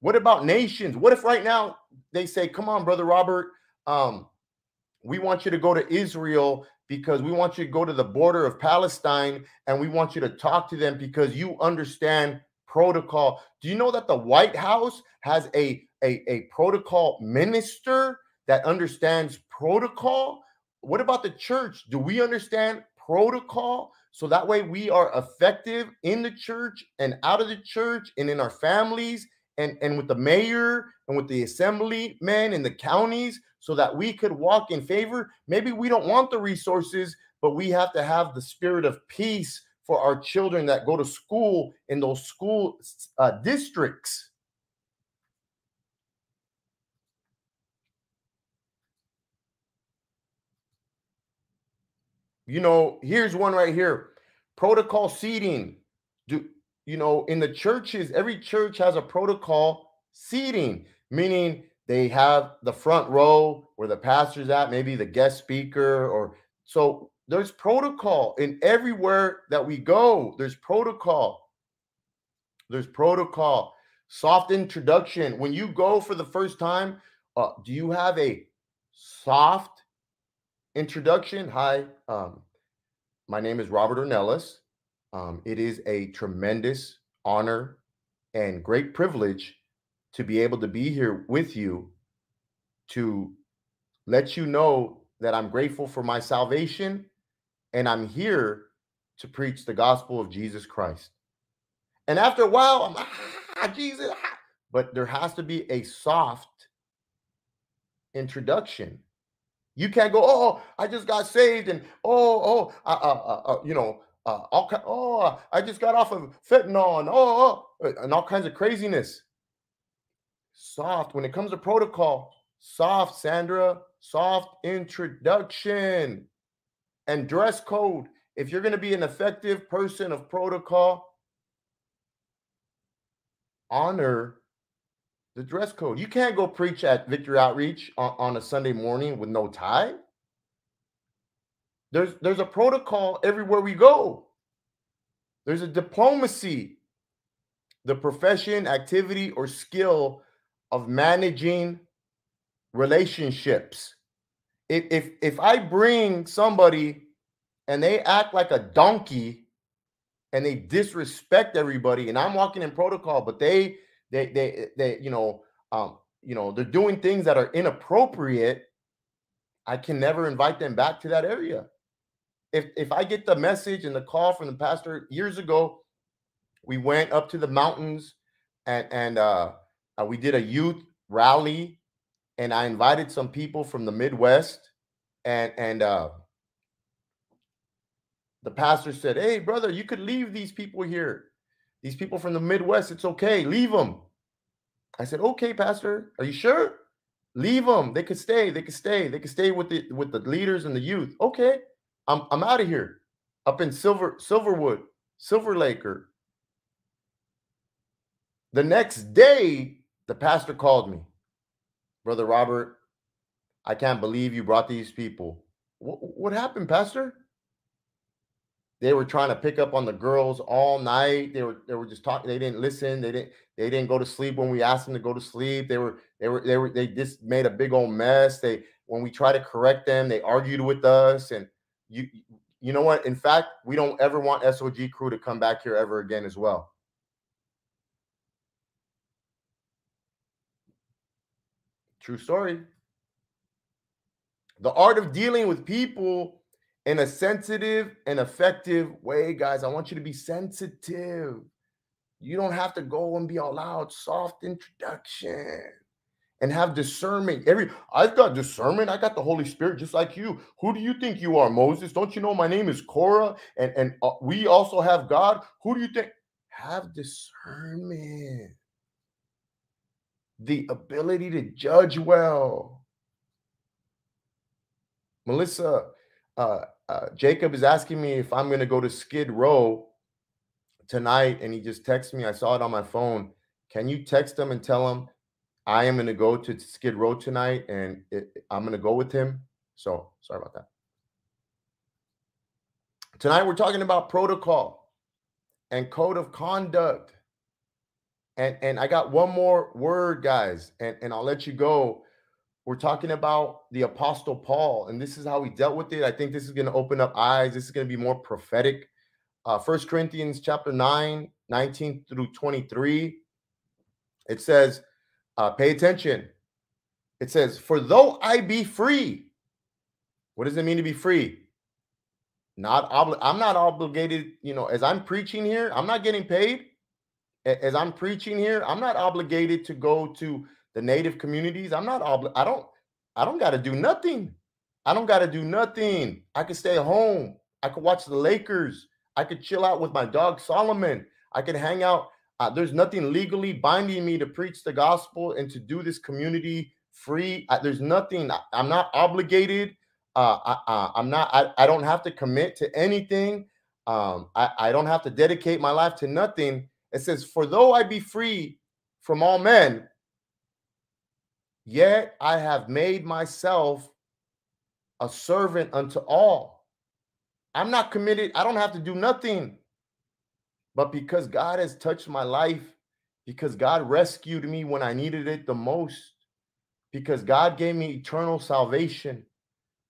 What about nations? What if right now they say, "Come on, brother Robert, um, we want you to go to Israel because we want you to go to the border of Palestine and we want you to talk to them because you understand protocol. Do you know that the White House has a, a, a protocol minister that understands protocol? What about the church? Do we understand protocol? So that way we are effective in the church and out of the church and in our families and, and with the mayor and with the assemblymen in the counties so that we could walk in favor. Maybe we don't want the resources, but we have to have the spirit of peace for our children that go to school in those school uh, districts. You know, here's one right here protocol seating. Do you know in the churches, every church has a protocol seating, meaning they have the front row where the pastor's at, maybe the guest speaker, or so there's protocol in everywhere that we go. There's protocol. There's protocol. Soft introduction. When you go for the first time, uh, do you have a soft introduction? Hi, um, my name is Robert Ornelas. Um, it is a tremendous honor and great privilege to be able to be here with you to let you know that I'm grateful for my salvation and I'm here to preach the gospel of Jesus Christ. And after a while, I'm like, ah, Jesus. Ah. But there has to be a soft introduction. You can't go, oh, I just got saved, and oh, oh, uh, uh, uh, you know, uh, all oh, I just got off of fentanyl, and oh, oh, and all kinds of craziness soft. When it comes to protocol, soft, Sandra, soft introduction and dress code. If you're going to be an effective person of protocol, honor the dress code. You can't go preach at Victory Outreach on, on a Sunday morning with no tie. There's there's a protocol everywhere we go. There's a diplomacy, the profession, activity, or skill of managing relationships. If, if if I bring somebody and they act like a donkey and they disrespect everybody, and I'm walking in protocol, but they they they they you know um you know they're doing things that are inappropriate, I can never invite them back to that area. If if I get the message and the call from the pastor years ago, we went up to the mountains and and uh uh, we did a youth rally, and I invited some people from the Midwest, and and uh, the pastor said, "Hey, brother, you could leave these people here. These people from the Midwest, it's okay. Leave them." I said, "Okay, pastor, are you sure? Leave them. They could stay. They could stay. They could stay with the with the leaders and the youth. Okay, I'm I'm out of here. Up in Silver Silverwood, Silver Lake, or the next day, the pastor called me, Brother Robert. I can't believe you brought these people. What, what happened, Pastor? They were trying to pick up on the girls all night. They were they were just talking. They didn't listen. They didn't they didn't go to sleep when we asked them to go to sleep. They were they were they were they just made a big old mess. They when we try to correct them, they argued with us. And you you know what? In fact, we don't ever want SOG crew to come back here ever again as well. True story. The art of dealing with people in a sensitive and effective way, guys. I want you to be sensitive. You don't have to go and be all loud, soft introduction and have discernment. Every I've got discernment. I got the Holy Spirit just like you. Who do you think you are, Moses? Don't you know my name is Korah and and uh, we also have God? Who do you think? Have discernment the ability to judge well. Melissa, uh, uh, Jacob is asking me if I'm going to go to Skid Row tonight, and he just texted me. I saw it on my phone. Can you text him and tell him I am going to go to Skid Row tonight, and it, I'm going to go with him? So sorry about that. Tonight we're talking about protocol and code of conduct. And and I got one more word, guys, and, and I'll let you go. We're talking about the apostle Paul, and this is how he dealt with it. I think this is going to open up eyes. This is going to be more prophetic. Uh First Corinthians chapter 9, 19 through 23. It says, uh, pay attention. It says, For though I be free, what does it mean to be free? Not obli- I'm not obligated, you know, as I'm preaching here, I'm not getting paid. As I'm preaching here, I'm not obligated to go to the native communities. I'm not obli- I don't I don't got to do nothing. I don't got to do nothing. I could stay home. I could watch the Lakers. I could chill out with my dog Solomon. I could hang out. Uh, there's nothing legally binding me to preach the gospel and to do this community free. Uh, there's nothing. I, I'm not obligated uh, I, am not. I, I don't have to commit to anything. Um, I, I don't have to dedicate my life to nothing. It says, "For though I be free from all men, yet I have made myself a servant unto all." I'm not committed. I don't have to do nothing. But because God has touched my life, because God rescued me when I needed it the most, because God gave me eternal salvation,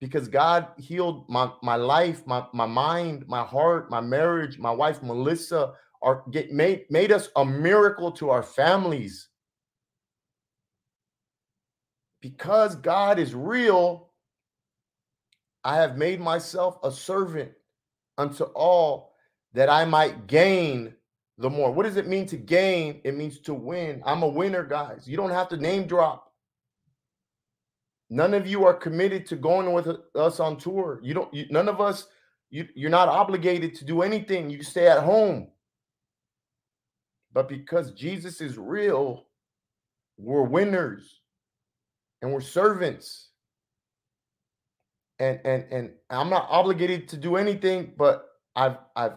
because God healed my, my life, my, my mind, my heart, my marriage, my wife Melissa, are get made made us a miracle to our families. Because God is real, I have made myself a servant unto all that I might gain the more. What does it mean to gain? It means to win. I'm a winner, guys. You don't have to name drop. None of you are committed to going with us on tour. You don't. You, none of us. You, you're not obligated to do anything. You stay at home. But because Jesus is real, we're winners, and we're servants. And and and I'm not obligated to do anything, but I've I've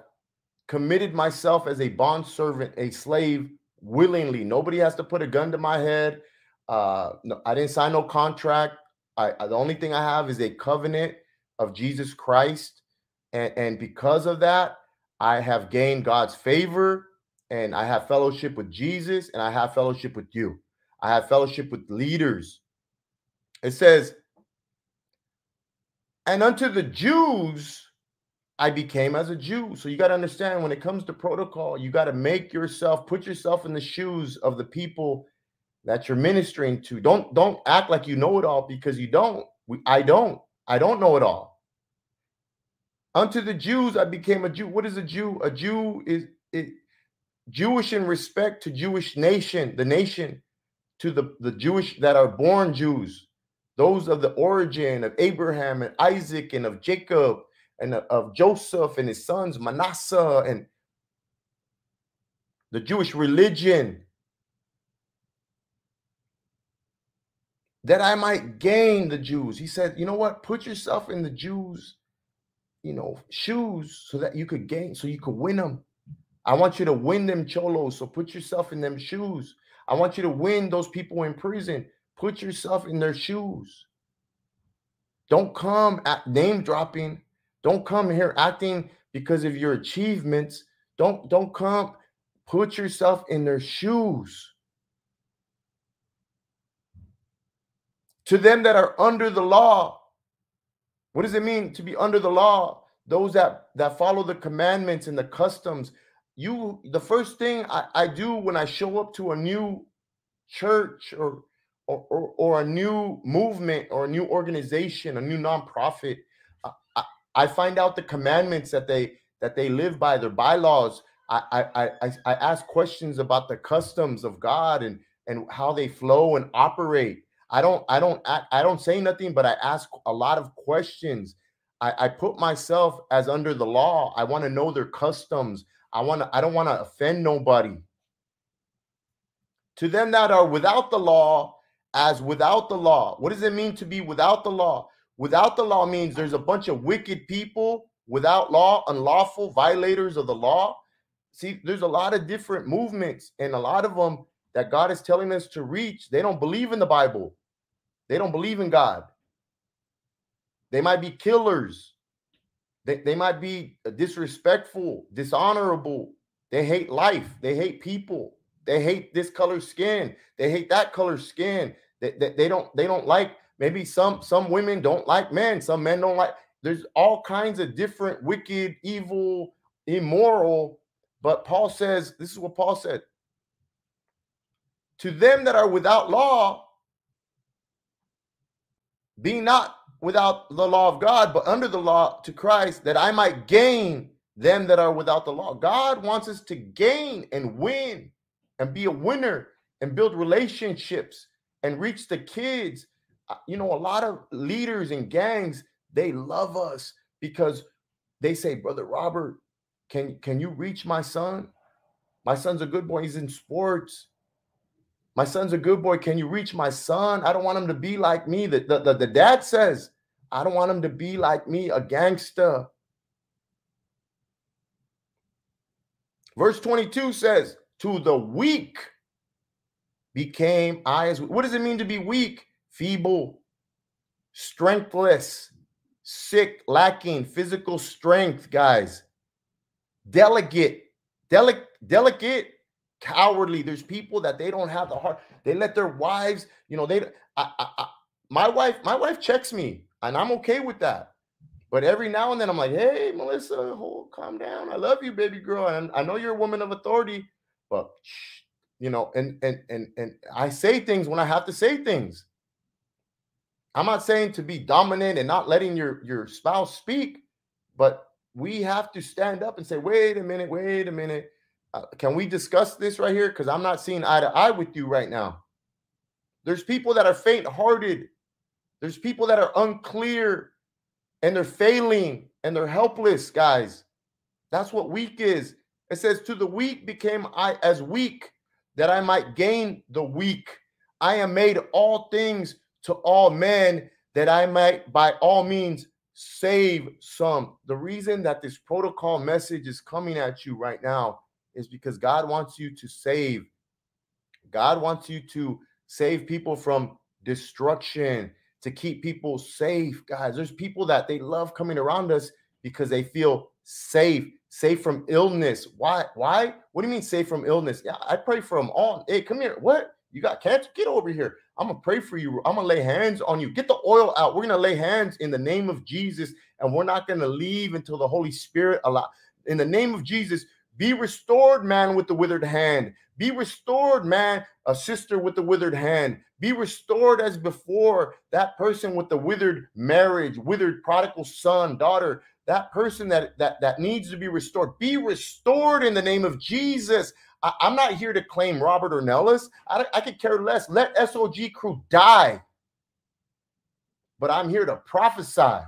committed myself as a bond servant, a slave, willingly. Nobody has to put a gun to my head. Uh, no, I didn't sign no contract. I, I, the only thing I have is a covenant of Jesus Christ, and and because of that, I have gained God's favor, and I have fellowship with Jesus, and I have fellowship with you. I have fellowship with leaders. It says, and unto the Jews I became as a Jew. So you got to understand when it comes to protocol, you got to make yourself put yourself in the shoes of the people that you're ministering to. Don't don't act like you know it all because you don't. We, I don't. I don't know it all. Unto the Jews, I became a Jew. What is a Jew? A Jew is it, Jewish in respect to Jewish nation, the nation, to the, the Jewish that are born Jews, those of the origin of Abraham and Isaac and of Jacob and uh, of Joseph and his sons, Manasseh, and the Jewish religion, that I might gain the Jews. He said, you know what? Put yourself in the Jews, you know, shoes so that you could gain, so you could win them. I want you to win them cholos. So put yourself in them shoes. I want you to win those people in prison. Put yourself in their shoes. Don't come at name dropping. Don't come here acting because of your achievements. Don't don't come put yourself in their shoes. To them that are under the law. What does it mean to be under the law? Those that that follow the commandments and the customs. You the first thing I, I do when I show up to a new church or or, or, or a new movement or a new organization, a new nonprofit, I, I find out the commandments that they that they live by, their bylaws. I, I I I ask questions about the customs of God and and how they flow and operate. I don't I don't I don't say nothing, but I ask a lot of questions. I, I put myself as under the law. I want to know their customs. I want to I don't want to offend nobody. To them that are without the law, as without the law. What does it mean to be without the law? Without the law means there's a bunch of wicked people without law, unlawful violators of the law. See, there's a lot of different movements, and a lot of them that God is telling us to reach, they don't believe in the Bible. They don't believe in God. They might be killers. They, they might be uh, disrespectful, dishonorable. They hate life. They hate people. They hate this color skin. They hate that color skin. They, they, they don't they don't like maybe some some women don't like men. Some men don't like. There's all kinds of different wicked, evil, immoral. But Paul says this is what Paul said. To them that are without law, be not without the law of God, but under the law to Christ, that I might gain them that are without the law. God wants us to gain and win and be a winner and build relationships and reach the kids. Uh, you know, a lot of leaders and gangs, they love us because they say, Brother Robert, can, can you reach my son? My son's a good boy. He's in sports. My son's a good boy. Can you reach my son? I don't want him to be like me. The, the, the, the dad says, I don't want him to be like me, a gangster. Verse 22 says, To the weak became I as what does it mean to be weak? Feeble, strengthless, sick, lacking physical strength, guys. Delicate, delic, delicate, cowardly. There's people that they don't have the heart. They let their wives, you know, they I, I, I my wife, my wife checks me, and I'm okay with that. But every now and then I'm like, hey, Melissa, hold, calm down. I love you, baby girl. And I know you're a woman of authority, but you know, and and and and I say things when I have to say things. I'm not saying to be dominant and not letting your your spouse speak, but we have to stand up and say, wait a minute, wait a minute. Uh, can we discuss this right here? Because I'm not seeing eye to eye with you right now. There's people that are faint hearted. There's people that are unclear and they're failing and they're helpless, guys. That's what weak is. It says, To the weak became I as weak, that I might gain the weak. I am made all things to all men, that I might by all means save some. The reason that this protocol message is coming at you right now is because God wants you to save. God wants you to save people from destruction to keep people safe, guys. There's people that they love coming around us because they feel safe, safe from illness. Why? Why? What do you mean safe from illness? Yeah, I pray for them all. Hey, come here. What? You got cancer? Get over here. I'm gonna pray for you. I'm gonna lay hands on you. Get the oil out. We're gonna lay hands in the name of Jesus, and we're not gonna leave until the Holy Spirit allow. In the name of Jesus, be restored, man, with the withered hand. Be restored, man, a sister with the withered hand. Be restored as before. That person with the withered marriage, withered prodigal son, daughter, that person that that that needs to be restored. Be restored in the name of Jesus. I, am not here to claim Robert Ornelas. I, I could care less. Let SOG crew die. But I'm here to prophesy.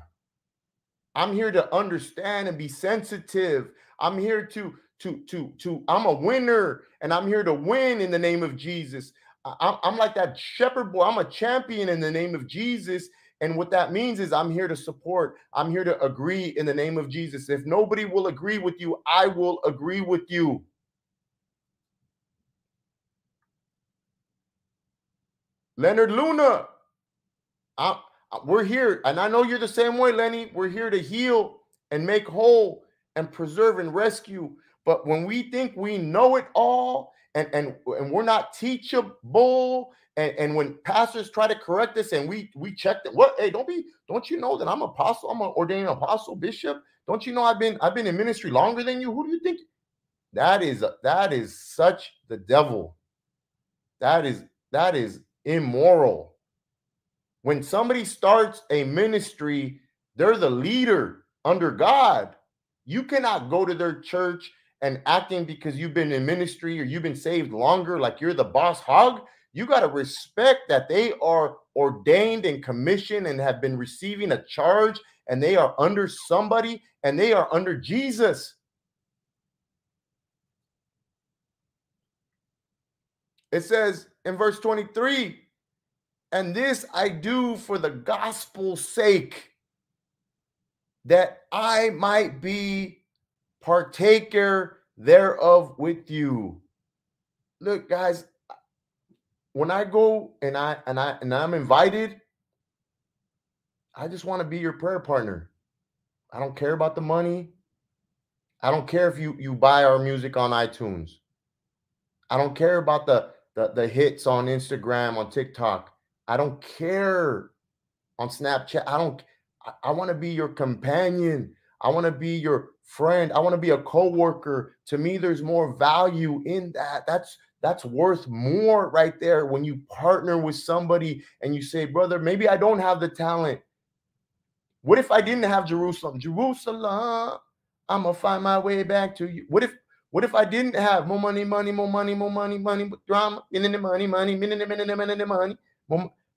I'm here to understand and be sensitive. I'm here to to to to I'm a winner and I'm here to win in the name of Jesus. I'm, I'm like that shepherd boy. I'm a champion in the name of Jesus. And what that means is I'm here to support. I'm here to agree in the name of Jesus. If nobody will agree with you, I will agree with you. Leonard Luna, I, we're here, and I know you're the same way, Lenny. We're here to heal and make whole and preserve and rescue. But when we think we know it all and, and, and we're not teachable, and, and when pastors try to correct us and we we check that what hey don't be don't you know that I'm apostle, I'm an ordained apostle, bishop. Don't you know I've been I've been in ministry longer than you? Who do you think? That is that is such the devil. That is that is immoral. When somebody starts a ministry, they're the leader under God. You cannot go to their church and acting because you've been in ministry or you've been saved longer, like you're the boss hog, you got to respect that they are ordained and commissioned and have been receiving a charge and they are under somebody and they are under Jesus. It says in verse 23 And this I do for the gospel's sake, that I might be partaker thereof with you. Look, guys, when I go and I and I and I'm invited, I just want to be your prayer partner. I don't care about the money. I don't care if you you buy our music on iTunes. I don't care about the the, the hits on Instagram, on TikTok. I don't care on Snapchat. I don't I, I want to be your companion. I want to be your friend. I want to be a co-worker. To me, there's more value in that. That's that's worth more right there when you partner with somebody and you say, brother, maybe I don't have the talent. What if I didn't have Jerusalem? Jerusalem, I'm gonna find my way back to you. What if what if I didn't have more money, money, more money, more money, money, drama, minute, money, money, minute, minute, minute, money.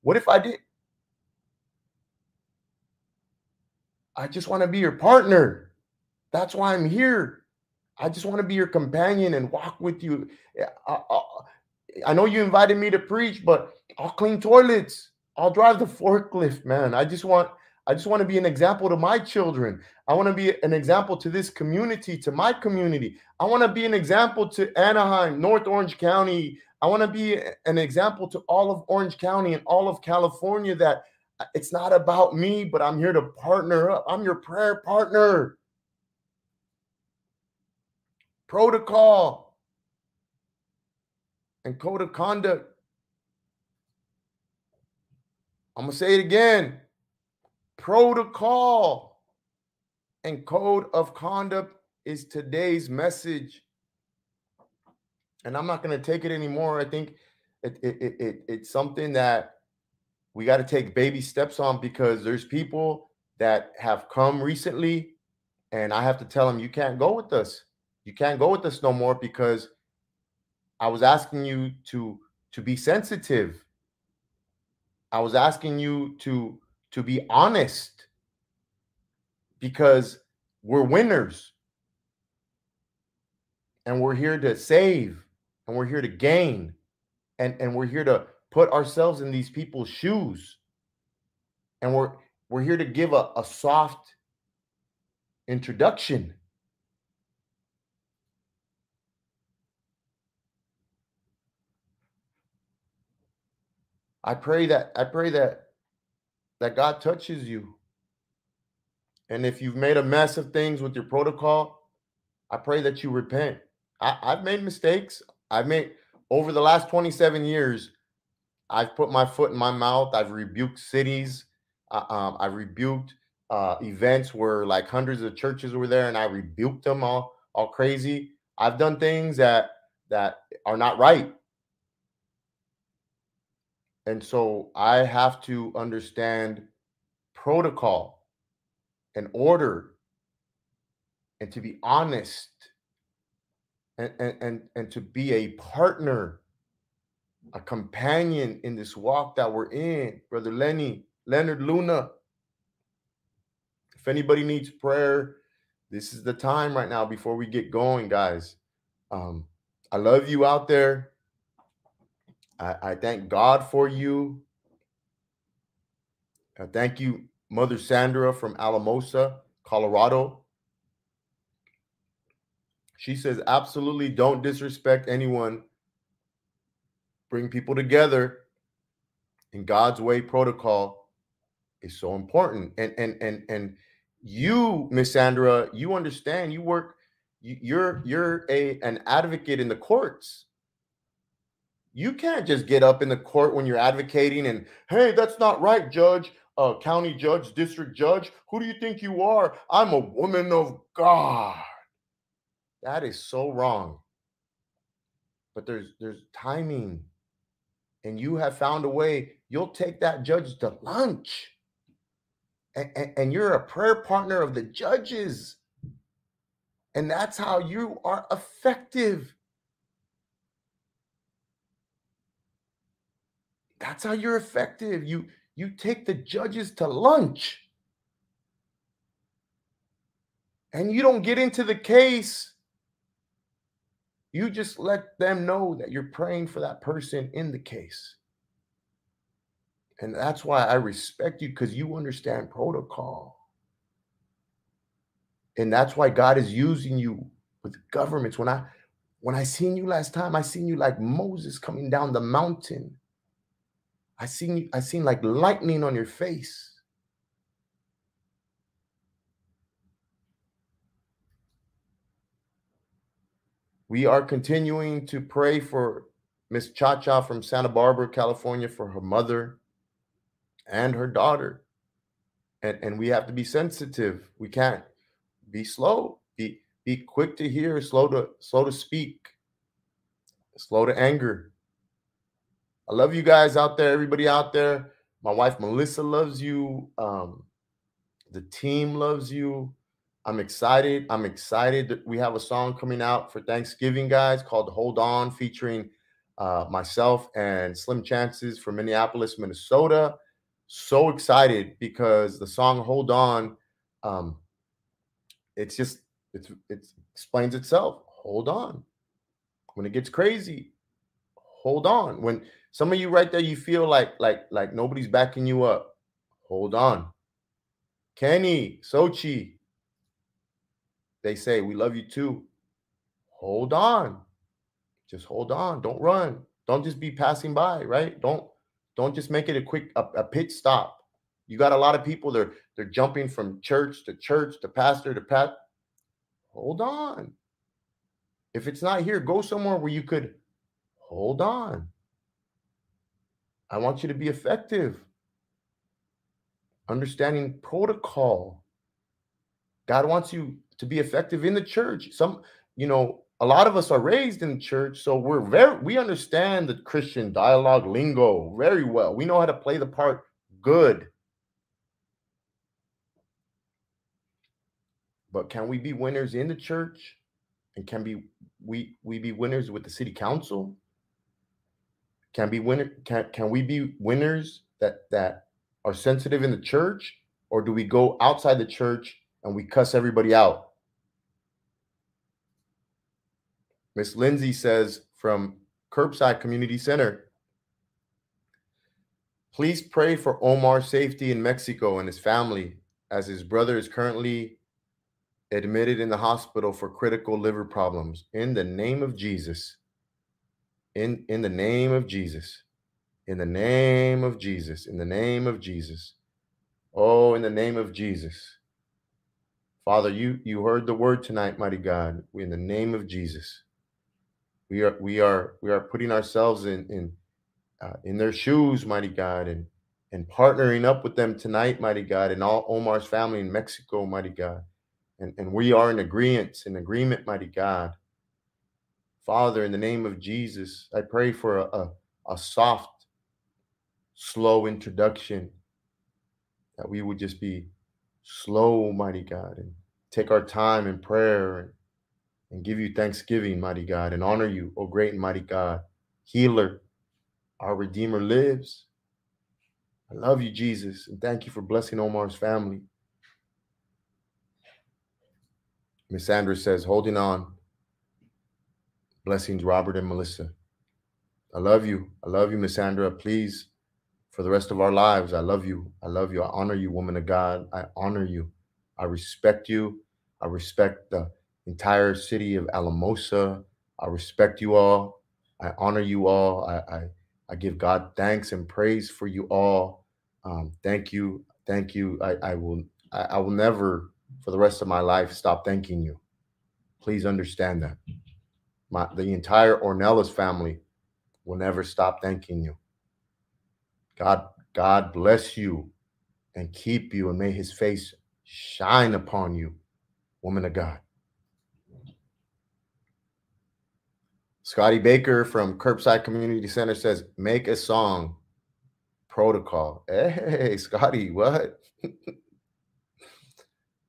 What if I did? I just want to be your partner. That's why I'm here. I just want to be your companion and walk with you. I, I, I, know you invited me to preach, but I'll clean toilets. I'll drive the forklift, man. I just want I just want to be an example to my children. I want to be an example to this community, to my community. I want to be an example to Anaheim, North Orange County. I want to be an example to all of Orange County and all of California that uh, it's not about me, but I'm here to partner up. I'm your prayer partner. Protocol and code of conduct. I'm going to say it again protocol and code of conduct is today's message. And I'm not going to take it anymore. I think it, it, it, it's something that we got to take baby steps on because there's people that have come recently and I have to tell them, you can't go with us. You can't go with us no more because I was asking you to to be sensitive. I was asking you to to be honest because we're winners. And we're here to save and we're here to gain and and we're here to put ourselves in these people's shoes. And we're we're here to give a, a soft introduction. I pray that i pray that that God touches you. And if you've made a mess of things with your protocol, I pray that you repent. I, have made mistakes. I've made over the last 27 years, I've put my foot in my mouth. I've rebuked cities. Uh, um, I've rebuked uh, events where like hundreds of churches were there, and I rebuked them all, all crazy. I've done things that that are not right. And so I have to understand protocol and order and to be honest and, and, and, and to be a partner, a companion in this walk that we're in. Brother Lenny, Leonard Luna. If anybody needs prayer, this is the time right now before we get going, guys. Um, I love you out there. I, I thank God for you. I thank you, Mother Sandra from Alamosa, Colorado. She says, absolutely don't disrespect anyone. Bring people together in God's way protocol is so important. And and and and you, Miss Sandra, you understand. You work. You're you're a an advocate in the courts you can't just get up in the court when you're advocating and, hey, that's not right, judge, uh, county judge, district judge. Who do you think you are? I'm a woman of God. That is so wrong. But there's there's timing, and you have found a way. You'll take that judge to lunch, and, and, and you're a prayer partner of the judges, and that's how you are effective. That's how you're effective. You you take the judges to lunch. And you don't get into the case. You just let them know that you're praying for that person in the case. And that's why I respect you because you understand protocol. And that's why God is using you with governments. When I when I seen you last time, I seen you like Moses coming down the mountain. I seen I seen like lightning on your face. We are continuing to pray for Miss Cha Cha from Santa Barbara, California, for her mother and her daughter. And, and we have to be sensitive. We can't be slow. Be be quick to hear, slow to slow to speak, slow to anger. I love you guys out there, everybody out there. My wife Melissa loves you. Um, the team loves you. I'm excited. I'm excited that we have a song coming out for Thanksgiving, guys, called Hold On, featuring uh, myself and Slim Chances from Minneapolis, Minnesota. So excited because the song Hold On, um, it's just, it's, it explains itself. Hold on. When it gets crazy, hold on. When some of you right there, you feel like, like, like nobody's backing you up, hold on. Kenny, Sochi, they say, We love you too. Hold on. Just hold on. Don't run. Don't just be passing by, right? Don't don't just make it a quick a, a pit stop. You got a lot of people they're they're jumping from church to church to pastor to pat. Hold on. If it's not here, go somewhere where you could hold on. I want you to be effective. Understanding protocol. God wants you to be effective in the church. Some, you know, a lot of us are raised in church, so we're very we understand the Christian dialogue lingo very well. We know how to play the part good. But can we be winners in the church? And can be we we be winners with the city council? Can be winner can can we be winners that that are sensitive in the church or do we go outside the church and we cuss everybody out? Miss Lindsay says from Curbside Community Center, please pray for Omar's safety in Mexico and his family as his brother is currently admitted in the hospital for critical liver problems. In the name of Jesus. In, in the name of Jesus. In the name of Jesus. In the name of Jesus. Oh, in the name of Jesus. Father, you you heard the word tonight, mighty God. In the name of Jesus. We are we are we are putting ourselves in in uh, in their shoes, mighty God, and and partnering up with them tonight, mighty God, and all Omar's family in Mexico, mighty God. And, and we are in agreement, in agreement, mighty God. Father, in the name of Jesus, I pray for a, a, a soft, slow introduction, that we would just be slow, mighty God, and take our time in prayer and and give you thanksgiving, mighty God, and honor you, O great and mighty God, healer. Our Redeemer lives. I love you, Jesus, and thank you for blessing Omar's family. Miss Sandra says, holding on. Blessings, Robert and Melissa. I love you. I love you, Miss Sandra. Please, for the rest of our lives, I love you. I love you. I honor you, woman of God. I honor you. I respect you. I respect the entire city of Alamosa. I respect you all. I honor you all. I, I, I give God thanks and praise for you all. Um, thank you. Thank you. I, I will I, I will never for the rest of my life stop thanking you. Please understand that. My the entire Ornelas family will never stop thanking you. God, God bless you and keep you, and may his face shine upon you, woman of God. Scotty Baker from Curbside Community Center says, make a song protocol. Hey, Scotty, what?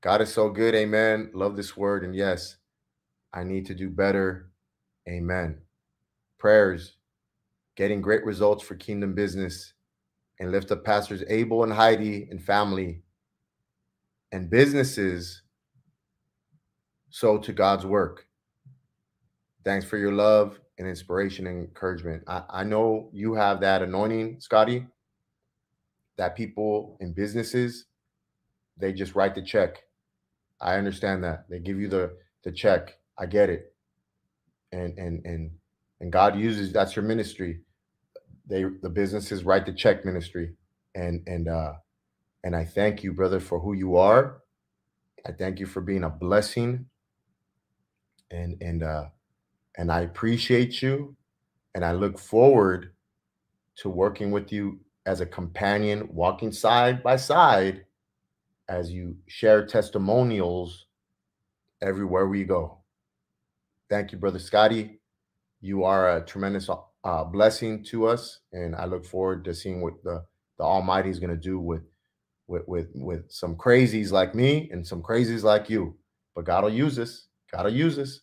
God is so good. Amen. Love this word. And yes, I need to do better. Amen. Prayers, getting great results for kingdom business and lift up pastors Abel and Heidi and family and businesses so to God's work. Thanks for your love and inspiration and encouragement. I, I know you have that anointing, Scotty. that people in businesses they just write the check. I understand that. They give you the the check. I get it. And and and and God uses that's your ministry. They the businesses write the check ministry. And and uh and I thank you, brother, for who you are. I thank you for being a blessing. And and uh and I appreciate you and I look forward to working with you as a companion, walking side by side as you share testimonials everywhere we go. Thank you, Brother Scotty. You are a tremendous uh, blessing to us, and I look forward to seeing what the, the Almighty is going to do with, with with with some crazies like me and some crazies like you. But God will use us. God will use us.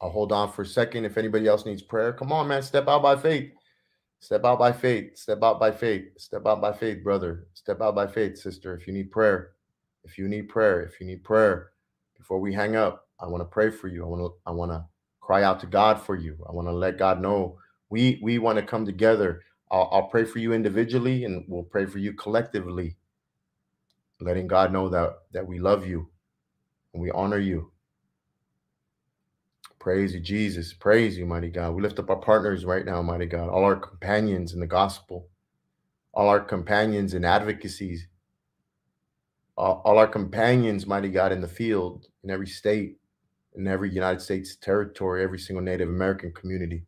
I'll hold on for a second. If anybody else needs prayer, come on, man. Step out by faith. Step out by faith. Step out by faith. Step out by faith, brother. Step out by faith, sister. If you need prayer, if you need prayer, if you need prayer, before we hang up, I want to pray for you. I want to I want to cry out to God for you. I want to let God know we we want to come together. I'll, I'll pray for you individually, and we'll pray for you collectively, letting God know that that we love you and we honor you. Praise you, Jesus. Praise you, mighty God. We lift up our partners right now, mighty God, all our companions in the gospel, all our companions in advocacies, all, all our companions, mighty God, in the field, in every state, in every United States territory, every single Native American community.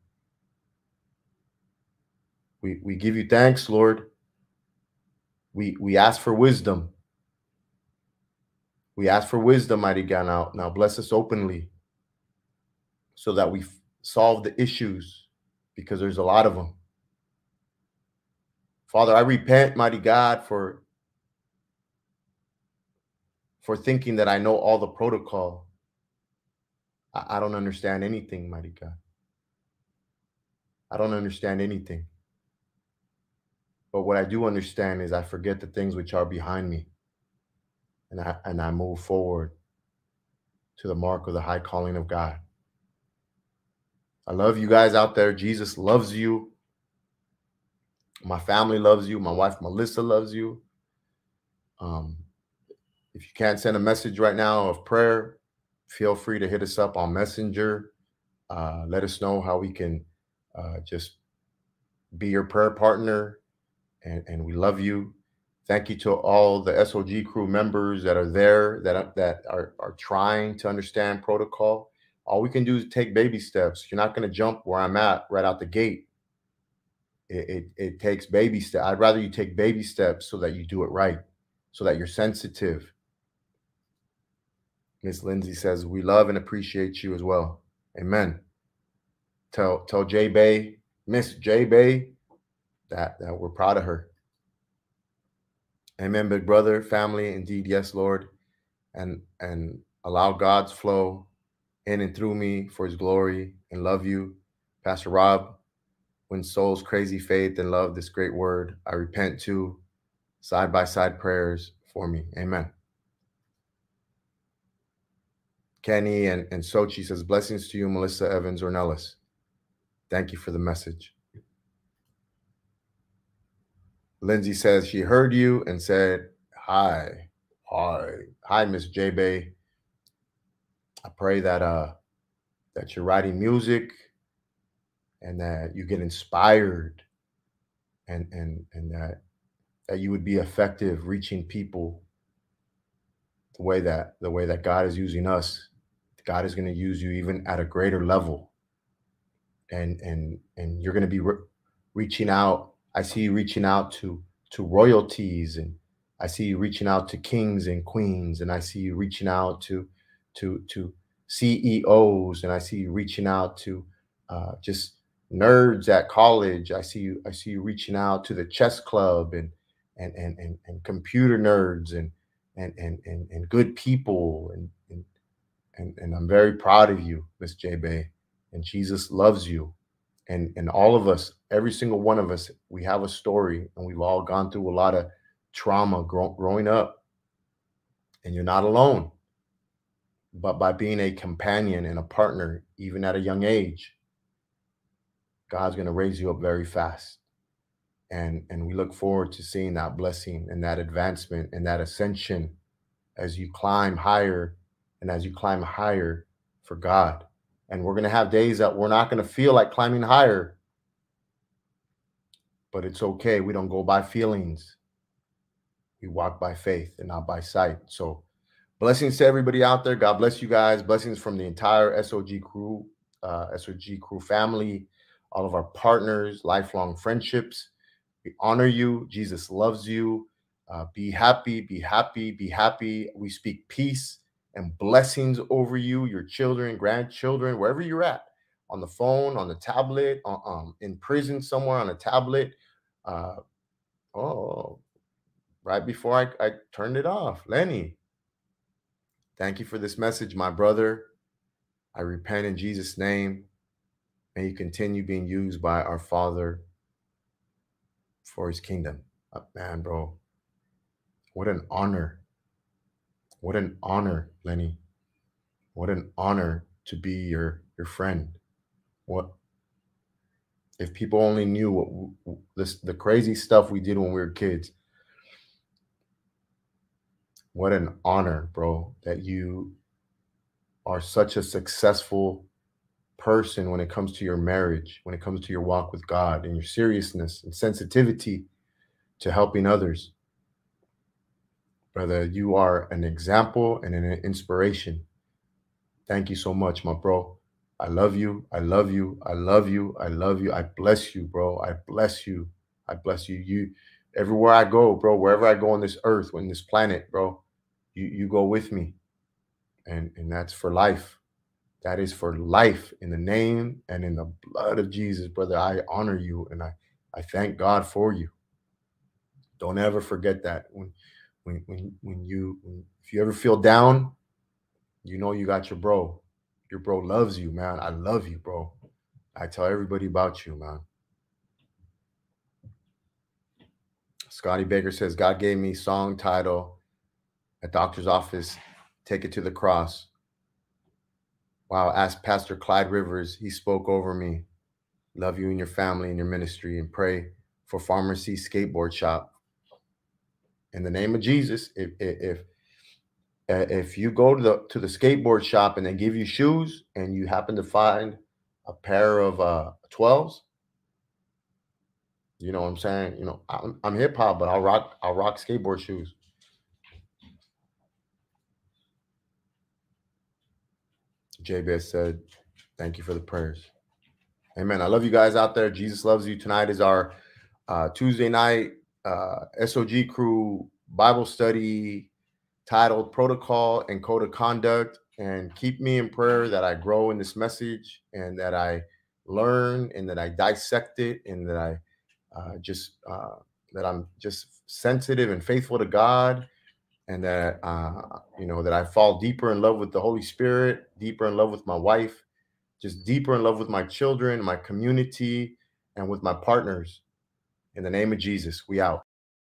We, we give you thanks, Lord. We, we ask for wisdom. We ask for wisdom, mighty God. Now, now bless us openly so that we solve the issues because there's a lot of them. Father, I repent, mighty God, for for thinking that I know all the protocol. I, I don't understand anything, God. I don't understand anything. But what I do understand is I forget the things which are behind me. And I and I move forward to the mark of the high calling of God. I love you guys out there. Jesus loves you. My family loves you. My wife Melissa loves you. Um, if you can't send a message right now of prayer, feel free to hit us up on Messenger. Uh, let us know how we can uh, just be your prayer partner. And, and we love you. Thank you to all the SOG crew members that are there that, that are, are trying to understand protocol all we can do is take baby steps. You're not going to jump where I'm at right out the gate. It, it, it takes baby steps. I'd rather you take baby steps so that you do it right, so that you're sensitive. Miss Lindsay says, We love and appreciate you as well. Amen. Tell tell J Bay, Miss J Bay, that, that we're proud of her. Amen, big brother, family, indeed, yes, Lord. And and allow God's flow in and through me for his glory and love you. Pastor Rob, when souls crazy faith and love this great word, I repent too. Side by side prayers for me. Amen. Kenny and, and Sochi says, Blessings to you, Melissa Evans Ornelas. Thank you for the message. Lindsay says she heard you and said, Hi. Hi. Hi, Miss J Bay. I pray that uh that you're writing music and that you get inspired and and and that that you would be effective reaching people the way that the way that God is using us God is going to use you even at a greater level and and and you're going to be re- reaching out I see you reaching out to to royalties and I see you reaching out to kings and queens and I see you reaching out to to to CEOs, and I see you reaching out to uh, just nerds at college. I see you. I see you reaching out to the chess club and and and and, and computer nerds and and and and, and good people and, and and I'm very proud of you, Miss J Bay. And Jesus loves you. And and all of us, every single one of us, we have a story, and we've all gone through a lot of trauma grow, growing up. And you're not alone but by being a companion and a partner, even at a young age, God's going to raise you up very fast. and and we look forward to seeing that blessing and that advancement and that ascension as you climb higher and as you climb higher for God. And we're going to have days that we're not going to feel like climbing higher. But it's okay. We don't go by feelings. We walk by faith and not by sight. So, blessings to everybody out there. God bless you guys. Blessings from the entire SOG crew, uh, SOG crew family, all of our partners, lifelong friendships. We honor you. Jesus loves you. Uh, be happy, be happy, be happy. We speak peace and blessings over you, your children, grandchildren, wherever you're at, on the phone, on the tablet, uh, um, in prison somewhere on a tablet. Uh, oh, right before I, I turned it off, Lenny. Thank you for this message, my brother. I repent in Jesus' name. May you continue being used by our Father for his kingdom. Uh, man, bro, what an honor what an honor, Lenny. What an honor to be your your friend. What if people only knew what this the crazy stuff we did when we were kids. What an honor, bro, that you are such a successful person when it comes to your marriage, when it comes to your walk with God and your seriousness and sensitivity to helping others. Brother, you are an example and an inspiration. Thank you so much, my bro. I love you. I love you. I love you. I love you. I bless you, bro. I bless you. I bless you. You everywhere I go, bro, wherever I go on this earth, on this planet, bro, you you go with me. And and that's for life. That is for life in the name and in the blood of Jesus, brother. I honor you and I I thank God for you. Don't ever forget that. When when when when you when, if you ever feel down, you know you got your bro. Your bro loves you, man. I love you, bro. I tell everybody about you, man. Scotty Baker says God gave me song title at doctor's office, take it to the cross. Wow, ask Pastor Clyde Rivers. He spoke over me. Love you and your family and your ministry and pray for Pharmacy Skateboard Shop in the name of Jesus, if if if you go to the to the skateboard shop and they give you shoes and you happen to find a pair of uh 12s, you know what I'm saying? You know, I'm, I'm hip hop, but I'll rock I'll rock skateboard shoes. Jabez said, "Thank you for the prayers." Amen. I love you guys out there. Jesus loves you. Tonight is our uh, Tuesday night uh, SOG crew Bible study titled Protocol and Code of Conduct. And keep me in prayer that I grow in this message and that I learn and that I dissect it and that I uh, just, uh, that I'm just sensitive and faithful to God and that, uh, you know, that I fall deeper in love with the Holy Spirit, deeper in love with my wife, just deeper in love with my children, my community, and with my partners. In the name of Jesus, we out.